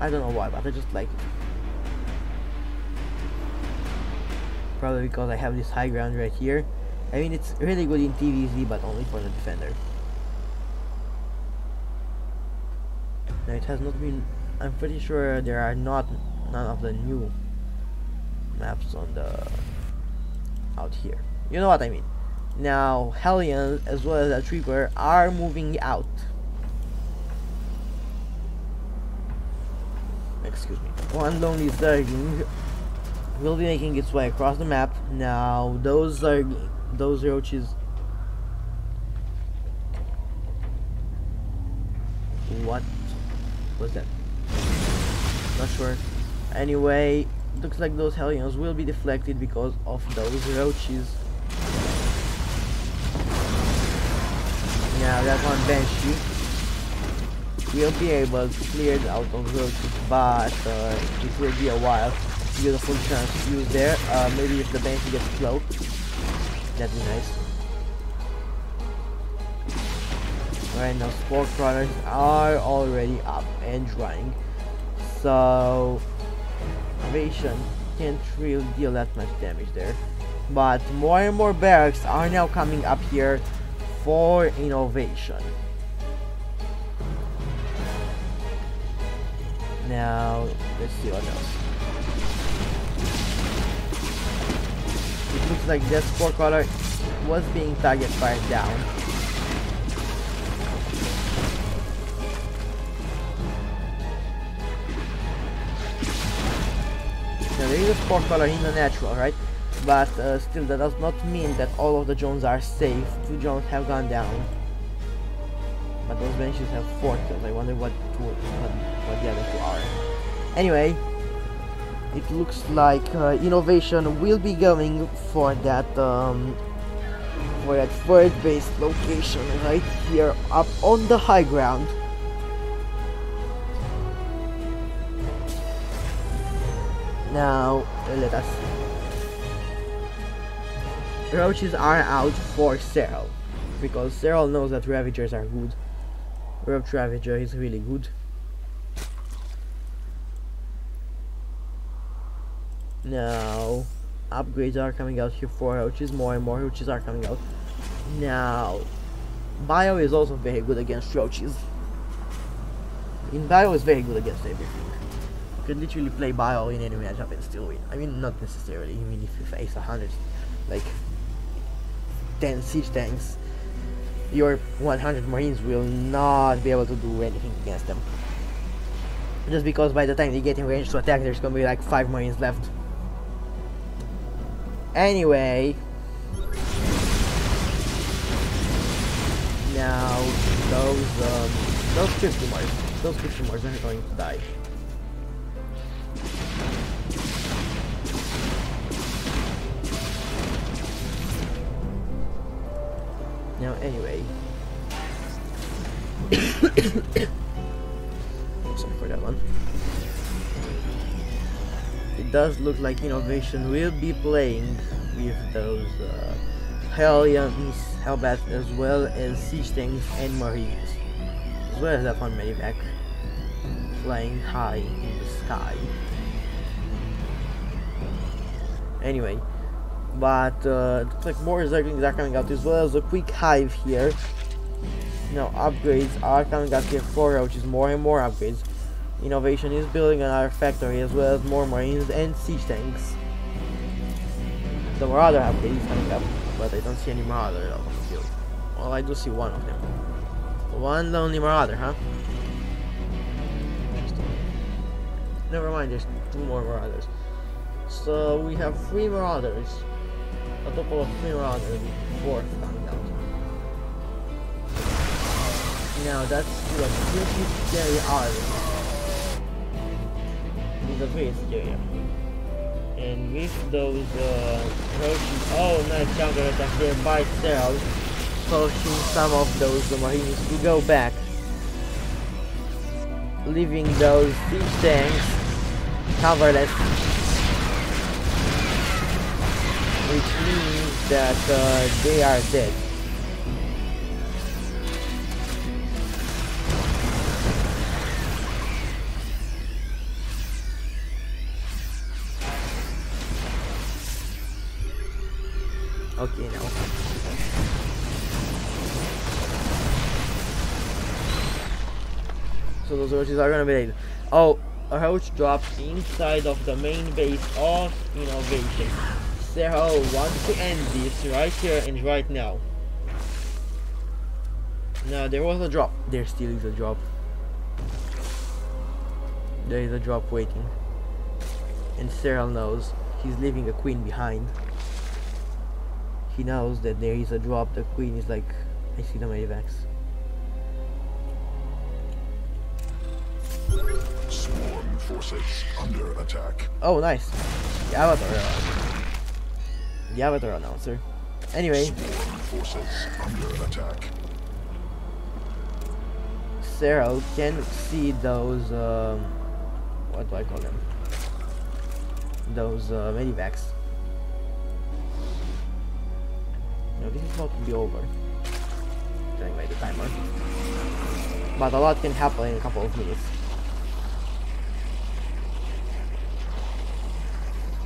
I don't know why, but I just like it. Probably because I have this high ground right here. I mean, it's really good in TVZ, but only for the defender. Now, it has not been... I'm pretty sure there are not none of the new maps on the... out here. You know what I mean. Now, Hellion, as well as the Trooper, are moving out. Excuse me. One lonely Zergling will be making its way across the map. Now, those are those roaches. What was that? Not sure. Anyway, looks like those Hellions will be deflected because of those roaches. Now that one Banshee will be able to clear out of roaches, but uh, it will be a while beautiful chance to use there. Uh, maybe if the Banshee gets cloaked, that'd be nice. Right now, Spore Crawlers are already up and running, so Innovation can't really deal that much damage there. But more and more barracks are now coming up here for innovation. Now, let's see what else. It looks like this Spore Crawler was being target fired down. Is a Spore Crawler in the natural, right? But uh, still that does not mean that all of the drones are safe. Two drones have gone down. But those Banshees have four kills. I wonder what, two, what, what the other two are. Anyway, it looks like uh, innovation will be going for that um, for that third base location right here up on the high ground now let us roaches are out for Serral because Serral knows that Ravagers are good Roach Ravager is really good Now, upgrades are coming out here for roaches, more and more roaches are coming out. Now, Bio is also very good against roaches. In Bio is very good against everything. Can literally play Bio in any matchup and still win. I mean, not necessarily. I mean, if you face a hundred, like, 10 siege tanks, your 100 marines will not be able to do anything against them. Just because by the time they get in range to attack, there's gonna be like 5 marines left. Anyway. Now, those, um, those 50 Mars, those 50 Mars are going to die. Now, anyway. Sorry for that one It does look like Innovation will be playing with those uh, Hellions, Hellbats, as well as Siege Tanks and Marines, as well as that one Medivac flying high in the sky. Anyway, but uh, looks like more Zerglings are coming out as well as a quick hive here. Now upgrades are coming out here for which is more and more upgrades. Innovation is building another factory as well as more marines and siege tanks. The Marauder have is coming up, but I don't see any Marauder on the field. Well, I do see one of them. One lonely Marauder, huh? Never mind, there's two more Marauders. So we have three Marauders. A total of three Marauders, fourth coming out. Now that's a pretty scary island. It's a very scary And with those uh, roaches, oh nice counter attack there by cells, pushing some of those marines to go back. Leaving those siege tanks coverless which means that uh, they are dead. Okay now. So those roaches are gonna be dead. Oh a host drops inside of the main base of innovation. Serral wants to end this right here and right now. Now there was a drop. There still is a drop. There is a drop waiting. And Serral knows he's leaving a queen behind. He knows that there is a drop. The queen is like, I see the Medivacs. forces under attack. Oh, nice. The Avatar. Uh, the Avatar announcer. Anyway. forces under attack. Serral can see those, um, what do I call them? Those uh, medivacs. No, this is about to be over. Anyway, the timer. But a lot can happen in a couple of minutes.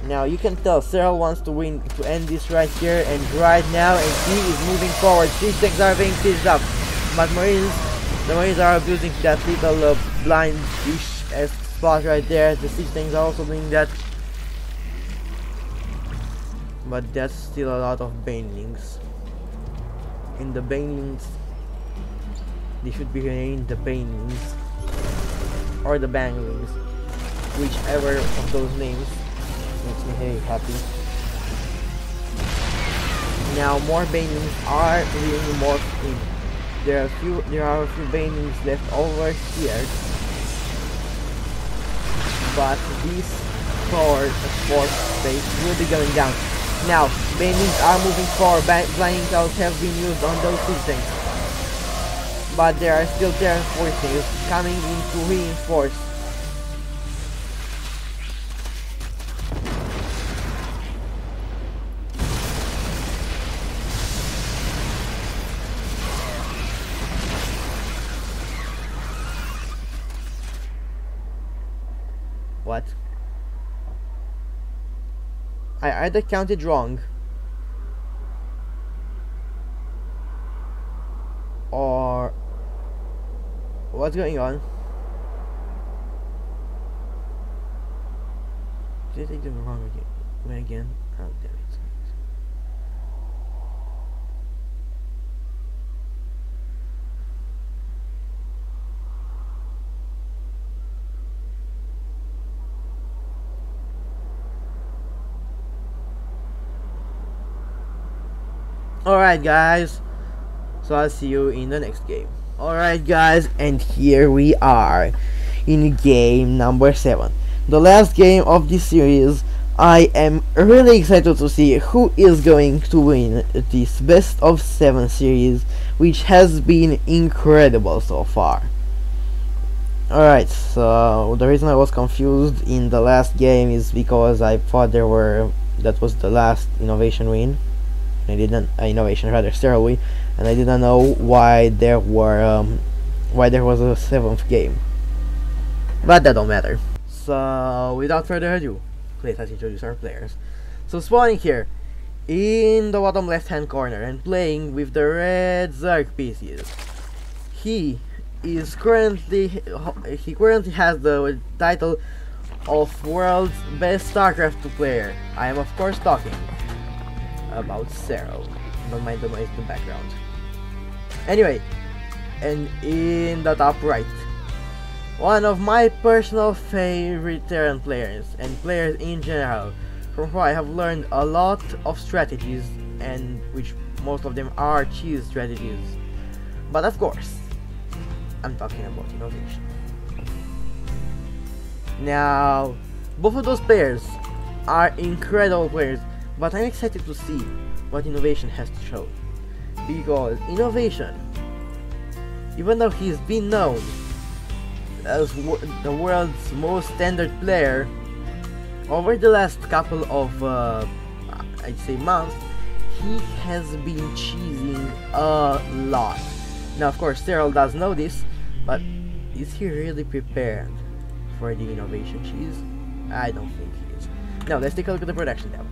Now you can tell Serral wants to win to end this right here and right now and he is moving forward. Things are being seized up. But Marines the Marines are abusing that little uh, blind-ish spot right there. The siege things are also doing that. But that's still a lot of banelings. In the banelings they should be named the banelings or the banglings whichever of those names makes me very happy. Now more banelings are being morphed in. There are a few there are a few banelings left over here. But this forward force space will be going down. Now, banelings are moving forward, blinding clouds have been used on those two. But there are still Terran forces coming in to reinforce I either counted wrong. Or... What's going on? Did I the wrong again? again? Oh, it. Alright guys, so I'll see you in the next game. Alright guys, and here we are in game number 7. The last game of this series, I am really excited to see who is going to win this best of 7 series, which has been incredible so far. Alright, so the reason I was confused in the last game is because I thought there were, that was the last innovation win. I didn't uh, innovation rather sterilely, and I didn't know why there were um, why there was a seventh game. But that don't matter. So without further ado, please let's introduce our players. So spawning here in the bottom left hand corner and playing with the red Zerg pieces. He is currently he currently has the title of world's best StarCraft 2 player. I am of course talking about Serral. Don't mind the noise in the background. Anyway, and in the top right, one of my personal favorite Terran players and players in general, from who I have learned a lot of strategies and which most of them are cheese strategies. But of course, I'm talking about innovation. Now, both of those players are incredible players, but I'm excited to see what innovation has to show. Because innovation, even though he's been known as the world's most standard player, over the last couple of, uh, I'd say months, he has been cheesing a lot. Now, of course, Serral does know this, but is he really prepared for the innovation cheese? I don't think he is. Now, let's take a look at the production tab.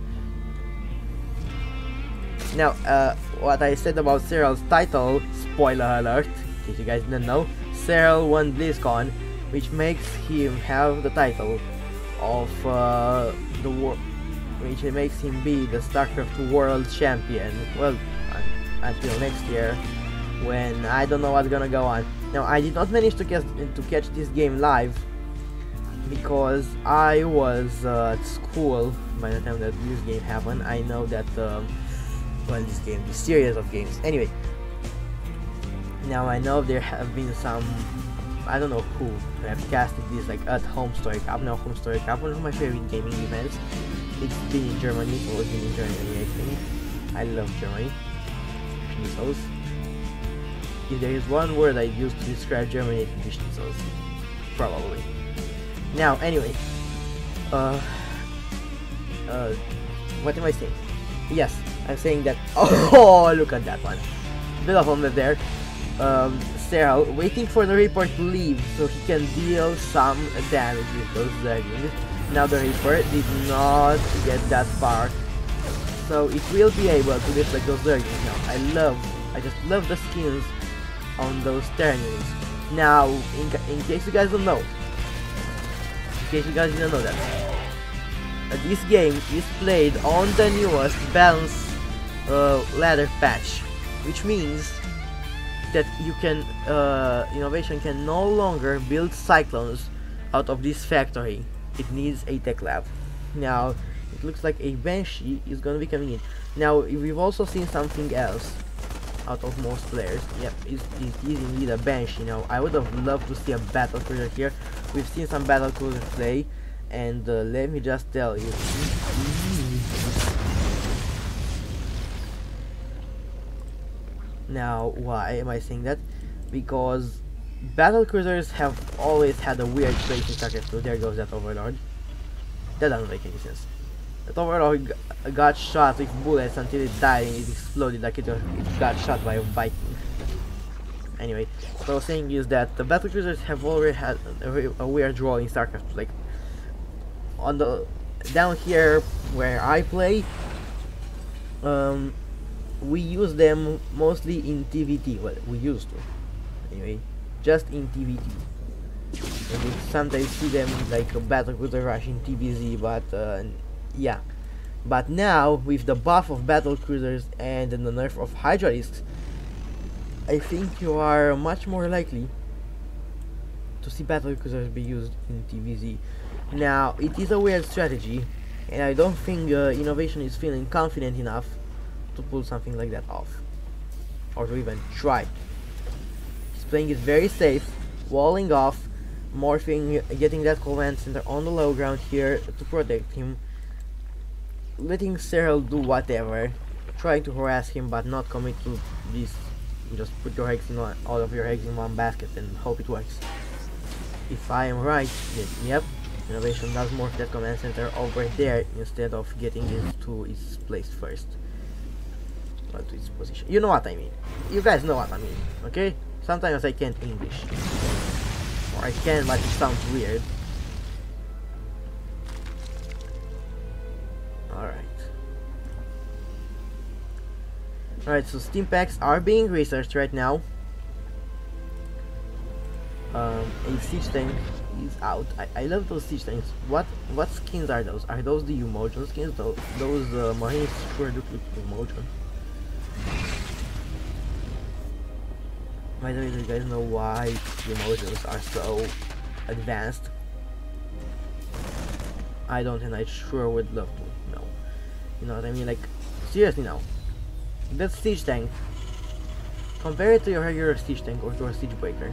Now, uh, what I said about Serral's title, spoiler alert, in case you guys didn't know, Serral won BlizzCon, which makes him have the title of uh, the world, which makes him be the StarCraft World Champion. Well, until next year, when I don't know what's gonna go on. Now, I did not manage to catch to catch this game live because I was uh, at school by the time that this game happened. I know that. Um, well this game, this series of games. Anyway, now I know there have been some, I don't know who have casted this like at Home Story Cup. Now Home Story Cup, one of my favorite gaming events. It's been in Germany, always been in Germany I think. I love Germany. Schnitzel's. If there is one word I use to describe Germany, it would Schnitzel's. Probably. Now, anyway. Uh, uh, what am I saying? Yes, I'm saying that. Oh, look at that one. Bit of a there. Um, Serral waiting for the Reaper to leave so he can deal some damage with those dragons. Now the Reaper did not get that far. So it will be able to deflect those dragons now. I love, I just love the skins on those Terranians. Now, in, in case you guys don't know, in case you guys didn't know that, uh, this game is played on the newest balance uh, ladder patch, which means that you can uh, innovation can no longer build cyclones out of this factory. It needs a tech lab. Now it looks like a banshee is gonna be coming in. Now we've also seen something else out of most players. Yep, it's, it is indeed a banshee. Now I would have loved to see a battle cruiser here. We've seen some battle cruisers play, and uh, let me just tell you. Now, why am I saying that? Because battle cruisers have always had a weird place in 2. There goes that Overlord. That doesn't make any sense. That Overlord got shot with bullets until it died and it exploded like it, it got shot by a Viking. Anyway, what I was saying is that the battle cruisers have already had a, a weird role in StarCraft. Like, on the down here where I play, um, we use them mostly in TVT. Well, we used to. Anyway, just in TVT. And we sometimes see them like a battle rush in TVZ, but uh, yeah. But now, with the buff of battle cruisers and the nerf of hydralisks, I think you are much more likely to see battle cruisers be used in TVZ. Now, it is a weird strategy, and I don't think uh, innovation is feeling confident enough to pull something like that off. Or to even try. He's playing it very safe, walling off, morphing, getting that command center on the low ground here to protect him, letting Serral do whatever, trying to harass him but not commit to this. Just put your eggs in one, all of your eggs in one basket and hope it works. If I am right, then yep, Innovation does morph that command center over there instead of getting it to its place first You know what I mean. You guys know what I mean, okay? Sometimes I can't English. Or I can, but it sounds weird. Alright. Alright, so steam packs are being researched right now. Um, a siege tank is out. I, I love those siege tanks. What what skins are those? Are those the Umojan skins? Those, those uh, Marines sure look like By the way, do you guys know why Umojans are so advanced? I don't and I sure would love to know. You know what I mean? Like, seriously now. That siege tank, compare it to your regular siege tank or to a siege breaker.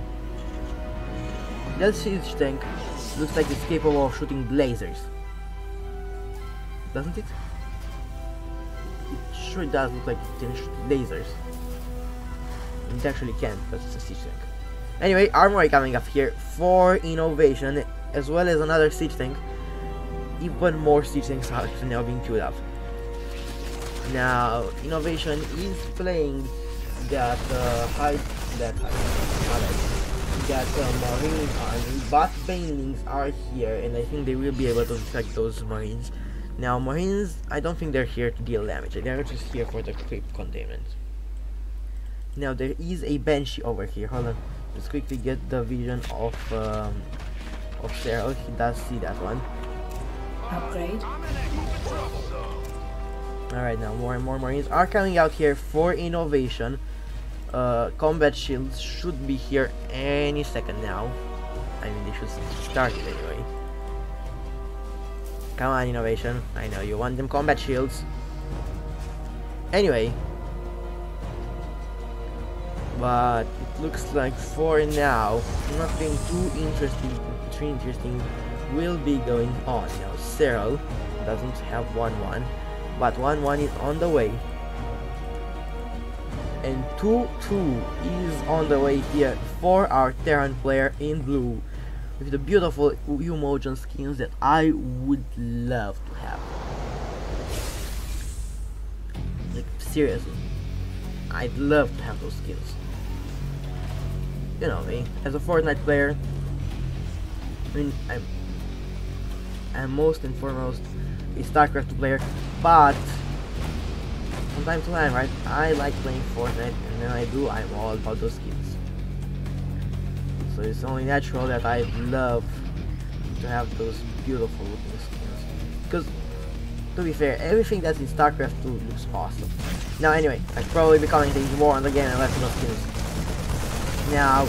That siege tank looks like it's capable of shooting lasers. Doesn't it? It sure does look like it can shoot lasers. It actually can, but it's a siege tank. Anyway, armory coming up here for innovation, as well as another siege tank even more siege tanks are now being queued up. Now, Innovation is playing that uh, high, that high, that uh, Marine army, but Banelings are here, and I think they will be able to detect those Marines. Now, Marines, I don't think they're here to deal damage, they're just here for the creep containment. Now, there is a Banshee over here, hold on, let's quickly get the vision of, um, of Serral, he does see that one. Upgrade. Alright, now more and more Marines are coming out here for innovation. Uh, combat shields should be here any second now. I mean, they should start it anyway. Come on, innovation. I know you want them combat shields. Anyway. But it looks like for now, nothing too interesting, too interesting will be going on. Now, Serral doesn't have 1-1, but 1-1 is on the way. And 2-2 is on the way here for our Terran player in blue with the beautiful Umojan skins that I would love to have. Like, seriously. I'd love to have those skins. You know me, as a Fortnite player, I mean, I'm and most and foremost a StarCraft player, but from time to time, right, I like playing Fortnite, and when I do, I'm all about those skins. So it's only natural that I love to have those beautiful to be fair, everything that's in StarCraft 2 looks awesome. Now anyway, I'd probably be commenting more on the game and less on those skins. Now,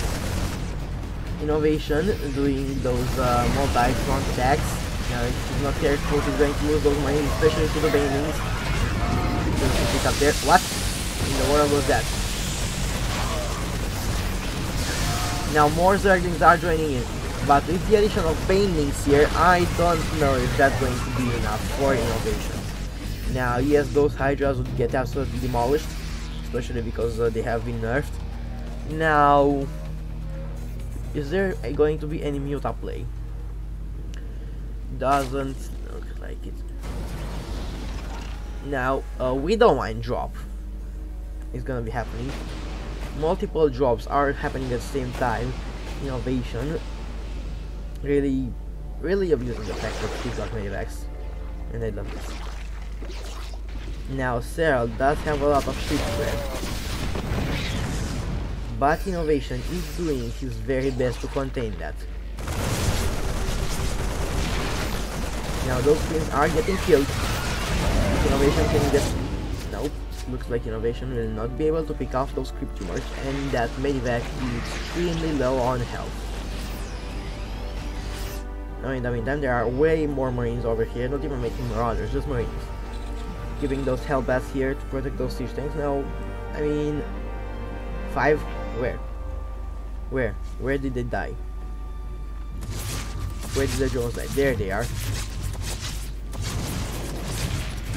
Innovation doing those uh, multi-front attacks now if he's not careful, he's going to lose those money, especially to the Banelings. Pick up there. What in the world was that? Now more Zerglings are joining in. But with the addition of Banelings here, I don't know if that's going to be enough for innovation. Now, yes, those Hydras would get absolutely demolished, especially because uh, they have been nerfed. Now, is there going to be any Muta play? doesn't look like it. Now, Widow Mine drop is gonna be happening. Multiple drops are happening at the same time. Innovation really, really abusing the fact that she's got Medivacs. And I love this. Now, Cyril does have a lot of shit But Innovation is doing his very best to contain that. Now those things are getting killed. Innovation can get... Nope. Looks like Innovation will not be able to pick off those creep tumors and that Medivac is extremely low on health. Now in the meantime there are way more marines over here, not even making marauders, just marines. Giving those hellbats here to protect those siege tanks. Now, I mean... Five? Where? Where? Where did they die? Where did the drones die? There they are.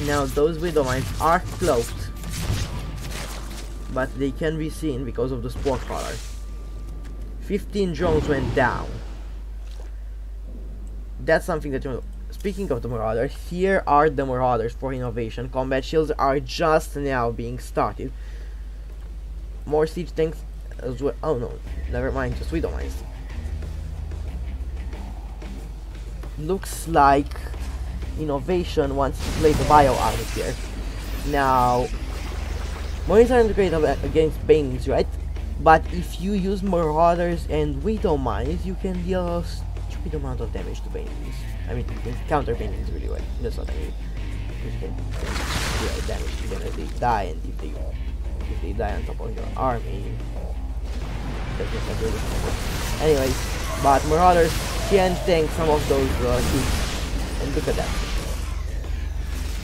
Now those widow mines are cloaked, but they can be seen because of the spore crawler. 15 drones went down. That's something that you. Speaking of the Marauders, here are the Marauders for innovation. Combat shields are just now being started. More siege tanks as well. Oh no, never mind, just Widow Mines. Looks like innovation wants to play the bio out of here. Now, Marines aren't great against Banelings, right? But if you use Marauders and Widow Mines, you can deal stupid amount of damage to banelings. I mean, counter banelings really well. That's what I mean. You can deal damage to them as they die, and if they if they die on top of your army, that's just a really combo. Anyways, but Marauders can tank some of those uh, hits, and look at that.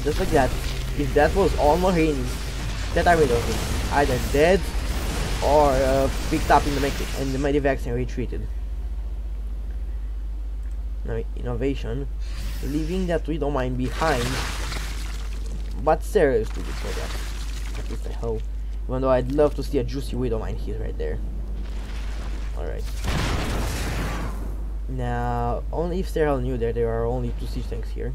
Just like that. If that was all Marines, that I would have been either dead or uh, picked up in the in the medivacs and retreated. Innovation, leaving that Widowmine behind, but seriously good for that. At least I hope. Even though I'd love to see a juicy Widowmine hit right there. Alright. Now, only if Serral knew that there are only two siege tanks here.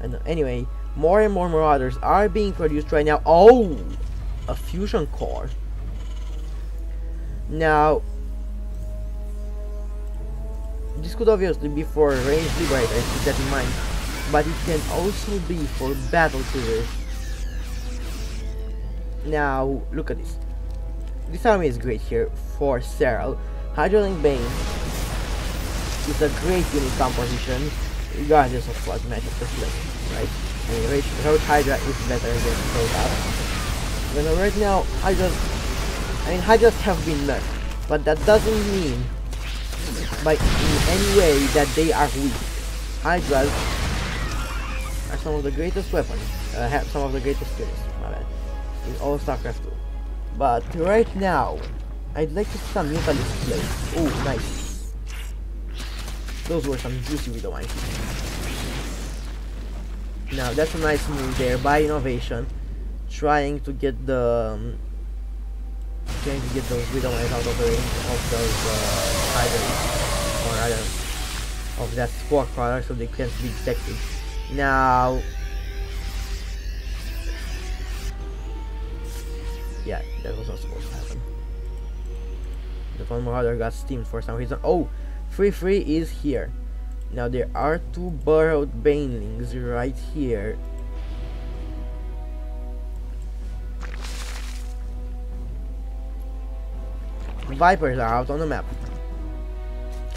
And uh, anyway, more and more Marauders are being produced right now. Oh! A fusion core. Now, this could obviously be for ranged liberators, keep that in mind. But it can also be for battle cruisers. Now, look at this. This army is great here for Serral. Hydrolink Bane is a great unit composition, regardless of what matchup you play, right? I mean, Roach Hydra is better than Protoss. Well, right now, Hydras, I mean, Hydras have been nerfed, but that doesn't mean by in any way that they are weak. Hydras are some of the greatest weapons, uh, have some of the greatest skills, my bad, in all StarCraft 2. But right now, I'd like to see some Mutalisk play. Oh, nice. Those were some juicy Widow Mine. Now, that's a nice move there by Innovation. Trying to get the... Um, trying to get those Widow Mines out of the range of those uh, Hydras. Or rather, of that Spore Crawler so they can't be detected. Now... Yeah, that was not supposed to happen. The one Marauder got steamed for some reason. Oh! Free Free is here. Now there are two burrowed banelings right here. Vipers are out on the map.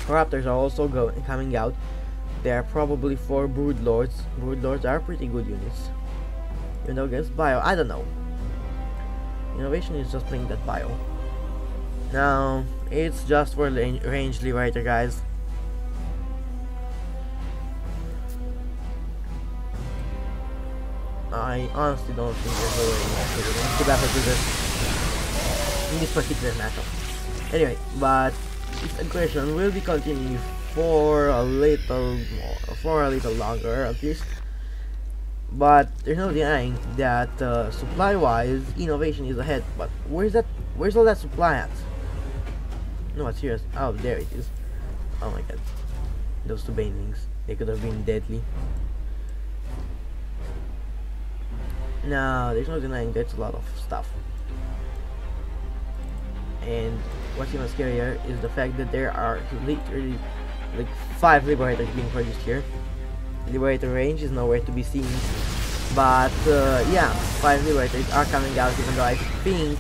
Raptors are also going coming out. They are probably four Broodlords. Broodlords are pretty good units. Even though against Bio, I don't know. Innovation is just playing that Bio. Now, it's just for range liberator guys. I honestly don't think there's a way to to this in this particular matchup. Anyway, but this aggression will be continuing for a little for a little longer at least. But there's no denying that uh, supply-wise, innovation is ahead. But where's that? Where's all that supply at? No, it's serious. Oh, there it is. Oh my god. Those two banelings. They could have been deadly. No, there's no denying that's a lot of stuff. And what's even scarier is the fact that there are literally like five liberators being produced here. Liberator range is nowhere to be seen. But uh, yeah, five liberators are coming out even though I think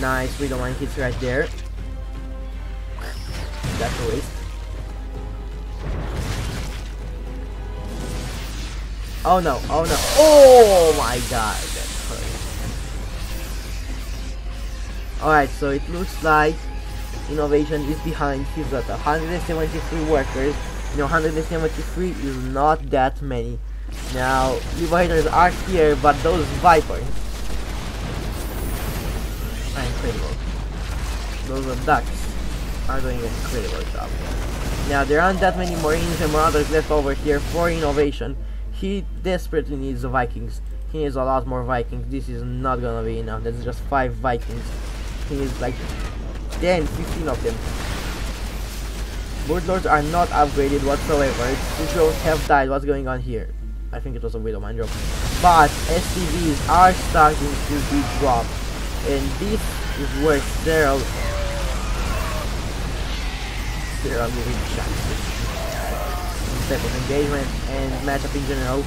nice Widow Mine hits right there. That's a waste. Oh no, oh no. Oh my god, Alright, so it looks like Innovation is behind. He's got 173 workers. You know, 173 is not that many. Now, Liberators are here, but those Vipers are incredible. Those are ducks are doing an incredible job. Now, there aren't that many Marines and Marauders left over here for Innovation. He desperately needs the Vikings. He needs a lot more Vikings. This is not gonna be enough. That's just 5 Vikings. Needs like 10, 15 of them. Broodlords are not upgraded whatsoever. Two have died. What's going on here? I think it was a Widow Mine drop. But SCVs are starting to be dropped. And this is where Serral Serral moving shines type of engagement and matchup in general.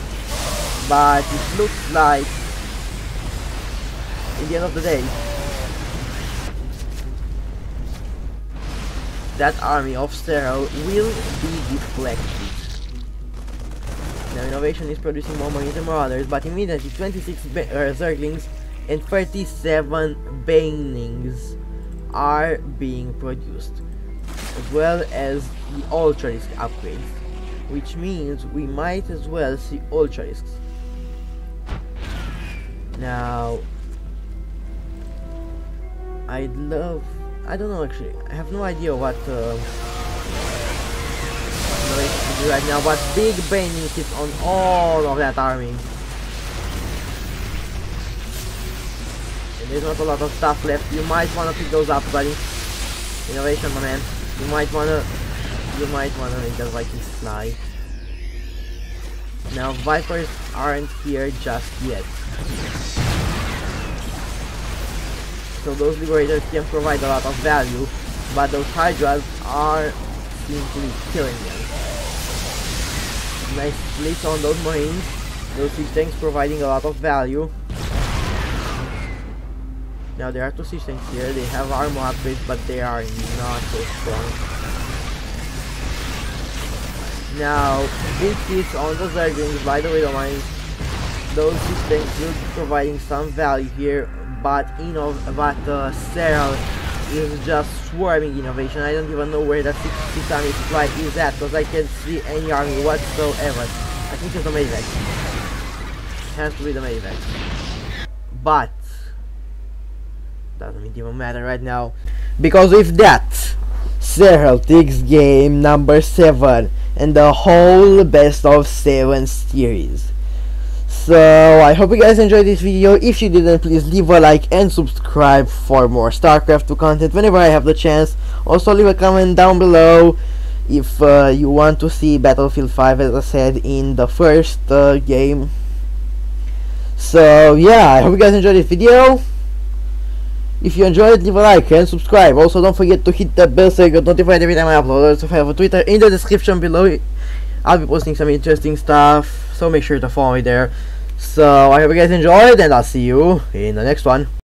But it looks like, in the end of the day, that army of Serral will be deflected. Now innovation is producing more Marines than Marauders, but immediately 26 ba uh, Zerglings and 37 Banelings are being produced, as well as the Ultralisk upgrades, which means we might as well see Ultralisks. Now, I'd love, I don't know actually, I have no idea what uh, to do right now, but big Baning hits on all of that army. There's not a lot of stuff left. You might wanna pick those up, buddy. Innovation, my man. You might wanna, you might wanna make that Viking fly. Now Vipers aren't here just yet. So those Liberators can provide a lot of value, but those Hydras are simply killing them. Nice splits on those Marines. Those siege tanks providing a lot of value. Now there are two siege tanks here. They have armor upgrades, but they are not so strong. Now, big hits on the Zerglings by the Mines. Those siege tanks will be providing some value here, but you know, but uh, Serral is just swarming innovation. I don't even know where that 60 army supply is at, because I can't see any army whatsoever. I think it's the Medivac. Has to be the Medivac. But doesn't even matter right now. Because with that, Celtics game number 7 and the whole best of 7 series. So I hope you guys enjoyed this video. If you didn't, please leave a like and subscribe for more StarCraft 2 content whenever I have the chance. Also leave a comment down below if uh, you want to see Battlefield 5 as I said in the first uh, game. So yeah, I hope you guys enjoyed this video. If you enjoyed leave a like and subscribe. Also, don't forget to hit that bell so you get notified every time I upload. Also, I have a Twitter in the description below. I'll be posting some interesting stuff, so make sure to follow me there. So, I hope you guys enjoyed, and I'll see you in the next one.